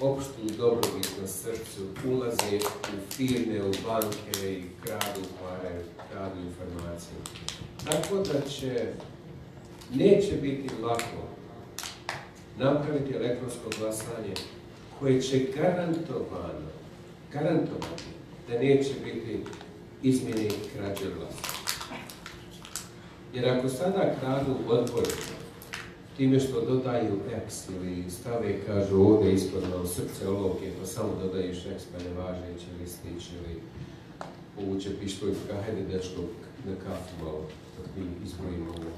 opštu dobrobit na srcu ulaze u firme, u banke i kradu pare, kradu informacije. Tako da će, neće biti lako napraviti elektronsko glasanje koje će garantovano, garantovati da neće biti izmjene i krađe glasa. Jer ako sada kradu odbori time što dodaju X ili stave, kažu ovdje ispod nam srce olovke, pa samo dodaju X pa nevažeći listić ili povuče pištolj, pa hajde dečko na kafu malo, dok mi izbrojimo ovo.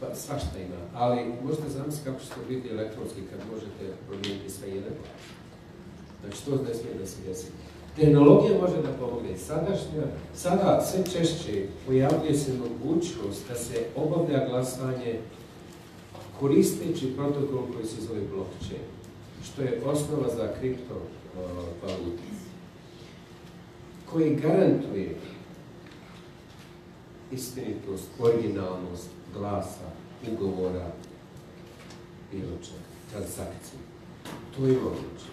Pa svašta ima, ali možete zamisliti kako će to biti elektronski kad možete promijeniti sve jedan glas. Znači to ne smije da se desi. Tehnologija može da pomogne. Sadašnja, sada sve češće pojavljuje se mogućnost da se obavlja glasanje koristeći protokol koji se zove blockchain, što je osnova za kriptovalute, koji garantuje istinitost, originalnost glasa, ugovora, bilo čega, transakcije. To je moguće.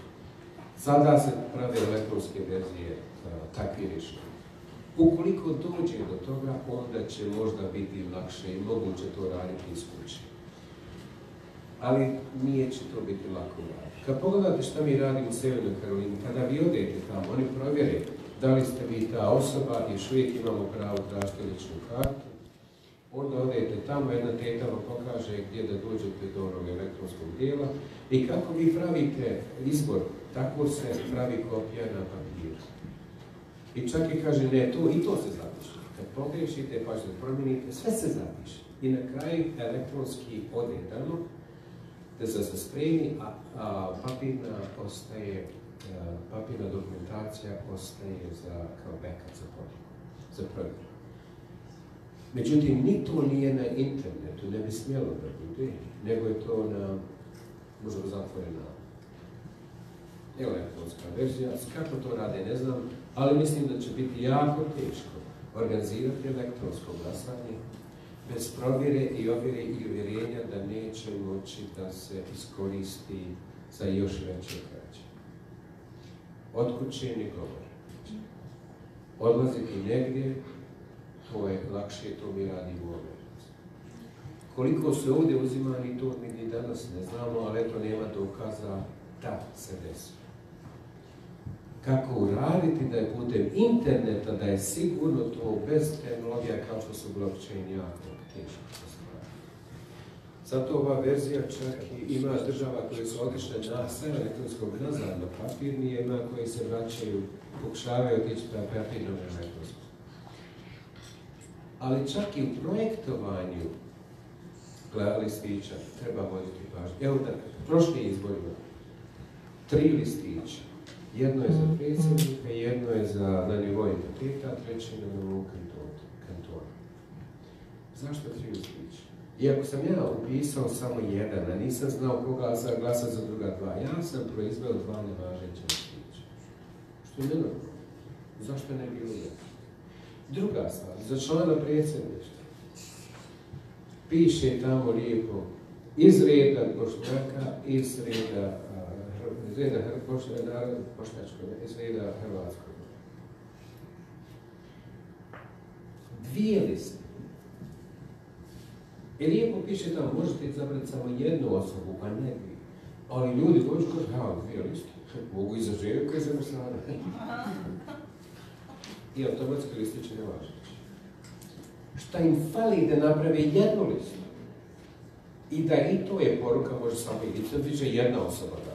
Sada se prave elektronske verzije takvih rješenja. Ukoliko dođe do toga, onda će možda biti lakše i moguće to raditi iz kuće. Ali nije će to biti lako raditi. Kad pogledate šta mi radimo u Sjevernoj Karolini, kada vi odete tamo, oni provjere da li ste vi ta osoba, još uvijek imamo pravo tražiti ličnu kartu, onda odete tamo, jedna teta vam pokaže gdje da dođete do onog elektronskog dijela i kako vi pravite izbor, tako se pravi kopija na papiru. I čak i kaže, ne, to i to se zapiše. Kad pogriješite, pa što promijenite, sve se zapiše. I na kraju elektronski ode da se spremi, a, a papirna ostaje, a, papirna dokumentacija ostaje za, kao backup za provjeru. Za provjeru. Međutim, ni to nije na internetu, ne bi smjelo da bude, nego je to na, možda zatvorena elektronska verzija. Kako to rade, ne znam, ali mislim da će biti jako teško organizirati elektronsko glasanje bez provjere i ovjere i uvjerenja da neće moći da se iskoristi za još veće kraće. Od kuće ne govori. Odlaziti negdje, to je lakše, to mi radimo u. Koliko se ovdje uzima, ni to mi ni danas ne znamo, ali eto nema dokaza da se desi. Kako uraditi da je putem interneta, da je sigurno to bez tehnologija kao što su blockchain jako teško. Zato ova verzija čak i ima država koje su otišle na sve elektronskog nazad na papirni, ima koji se vraćaju, pokušavaju otići na papirnom elektronskom. Ali čak i u projektovanju listića treba voditi pažnju. Evo da, prošli izborima, tri listića. Jedno je za predsjednika, jedno je za na nivou entiteta, treće na nivou. Zašto tri listića? Iako sam ja upisao samo jedan, a nisam znao koga sam glasao za druga dva, ja sam proizveo dva nevažeća listića. Što je nenormalno. Zašto ne bilo jedno? Druga stvar, za člana predsjedništva. Piše tamo lijepo iz reda Bošnjaka, iz reda, iz reda Bošnjačkog, iz reda Hrvatskog. Dvije liste. I lijepo piše tamo, možete izabrati samo jednu osobu, a ne dvije. Ali ljudi dođu kažu, ja, dvije liste. Mogu i za Željka i za Mrsana. i automatski listić je nevažeći. Šta im fali da naprave jednu listu? I da i to je poruka, može samo i to više jedna osoba da.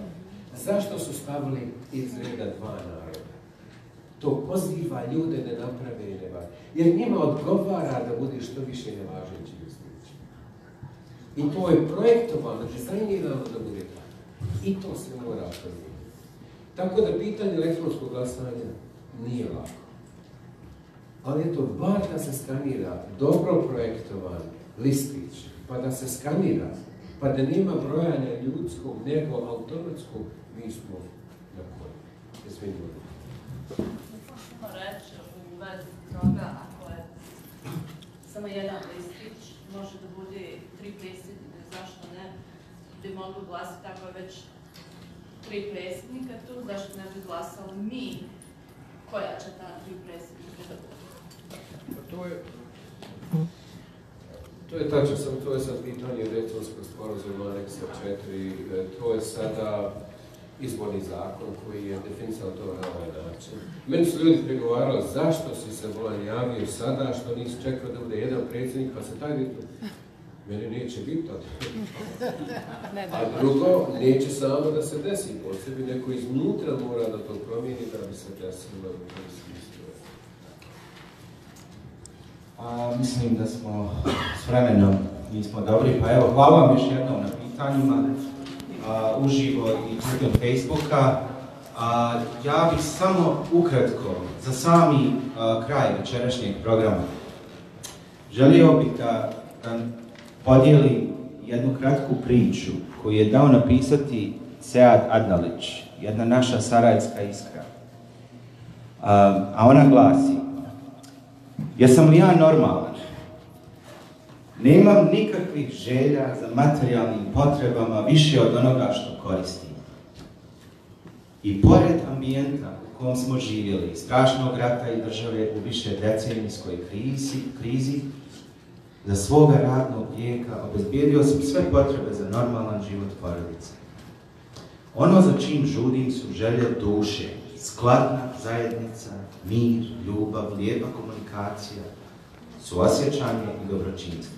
Zašto su stavili iz reda dva naroda? To poziva ljude da naprave nevažeći. Jer njima odgovara da bude što više nevažeći. I to je projektovano, dizajnirano da bude tako. I to se mora promijeniti. Tako da pitanje elektronskog glasanja nije lako ali eto, bar da se skanira dobro projektovan listić, pa da se skanira, pa da nema brojanja ljudskog, nego automatskog, mi smo na smijem Možemo reći u vezi toga, ako je samo jedan listić, može da bude tri predsjednika, zašto ne, bi mogli glasiti ako je već tri predsjednika tu, zašto ne bi glasali mi koja će ta tri predsjednika da bude. Pa to je, to je tačno, samo to je sad pitanje Daytonskog sporazuma Aneksa 4. e, To je sada izborni zakon koji je definisao to na ovaj način. Meni su ljudi pregovarali zašto si se volan javio sada, što nisi čekao da bude jedan predsjednik, pa se taj vidio. Meni neće biti to. A drugo, neće samo da se desi po sebi, neko iznutra mora da to promijeni da bi se desilo u tom smislu. A, mislim da smo s vremenom nismo dobri, pa evo, hvala vam još jednom na pitanjima, uživo i putem Facebooka. A, ja bih samo ukratko, za sami kraj večerašnjeg programa, želio bih da, da podijelim jednu kratku priču koju je dao napisati Sead Adnalić, jedna naša sarajevska iskra. A, a ona glasi, Jesam li ja normalan? Nemam nikakvih želja za materijalnim potrebama više od onoga što koristim. I pored ambijenta u kom smo živjeli, strašnog rata i države u više decenijskoj krizi, krizi, za svoga radnog vijeka obezbijedio sam sve potrebe za normalan život porodice. Ono za čim žudim su želje duše, skladna zajednica, mir, ljubav, lijepa komunikacija, suosjećanje i dobročinstvo.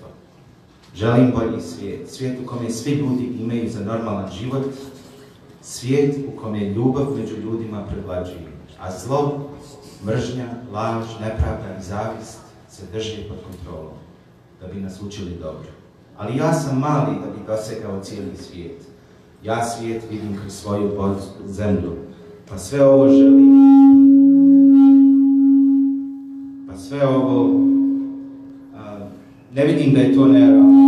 Želim bolji svijet, svijet u kome svi ljudi imaju za normalan život, svijet u kome ljubav među ljudima prevlađuje, a zlo, mržnja, laž, nepravda i zavist se drži pod kontrolom, da bi nas učili dobro. Ali ja sam mali da bi dosegao cijeli svijet. Ja svijet vidim kroz svoju zemlju, pa sve ovo želim. Pa sve ovo, ne vidim da je to nerealno.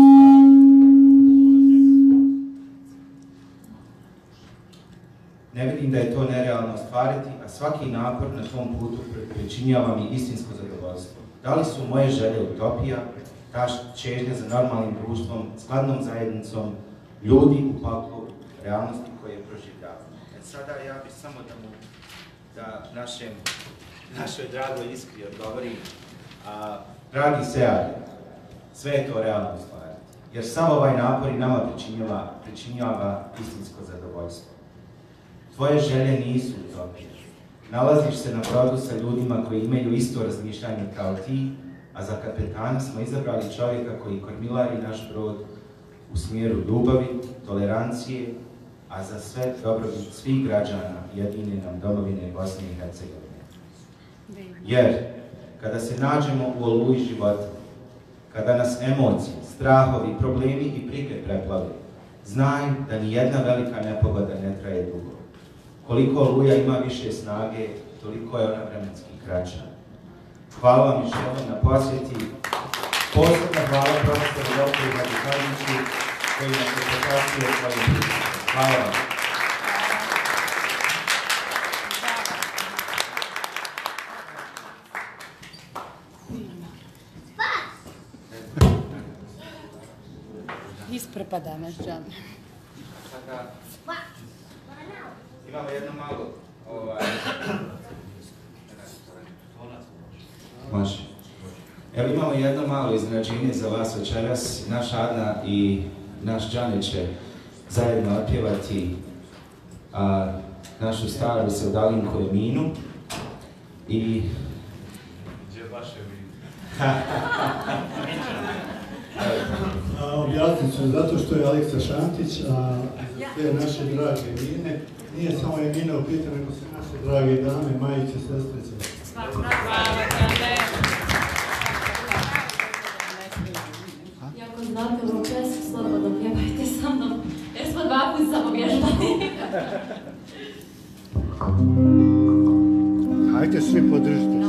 Ne vidim da je to nerealno ostvariti, a svaki napor na tom putu pri- pričinjava mi istinsko zadovoljstvo. Da li su moje želje utopija, ta čežnja za normalnim društvom, skladnom zajednicom, ljudi u paklu realnosti koje proživljavamo. E sada ja bih samo da mu, da našem, našoj dragoj iskri odgovorim, dragi Sead, sve je to realno ostvariti. Jer samo ovaj napor i nama pričinjava, pričinjava istinsko zadovoljstvo. Tvoje želje nisu utopije. Nalaziš se na brodu sa ljudima koji imaju isto razmišljanje kao ti, a za kapetana smo izabrali čovjeka koji kormilari naš brod u smjeru ljubavi, tolerancije, a za sve dobrobit svih građana jedine nam domovine Bosne i Hercegovine. Jer, kada se nađemo u oluji života, kada nas emocije, strahovi, problemi i prike preplave, znaj da ni jedna velika nepogoda ne traje dugo. Koliko oluja ima više snage, toliko je ona vremenski kraća. Hvala vam još jednom na posjeti. Posebno hvala profesoru Dr. Radikanoviću koji nas je pokazio svojim. Hvala vam. Isprepada naš džan. Imamo jedno malo ovaj, Može. Evo imamo jedno malo iznenađenje za vas večeras. Naš Adna i naš Džane će zajedno otpjevati a, našu staru Sevdalinku Eminu. I... Gdje vaše vi? Objasnit ću, zato što je Aleksa Šantić, a te naše drage Emine, nije samo Emina u pitanju, nego se naše drage dame, majice, sestrice. I ako znate ovu pesmu, slobodno pjevajte sa mnom, jer smo dva puta samo vježbali. Hajde svi podržite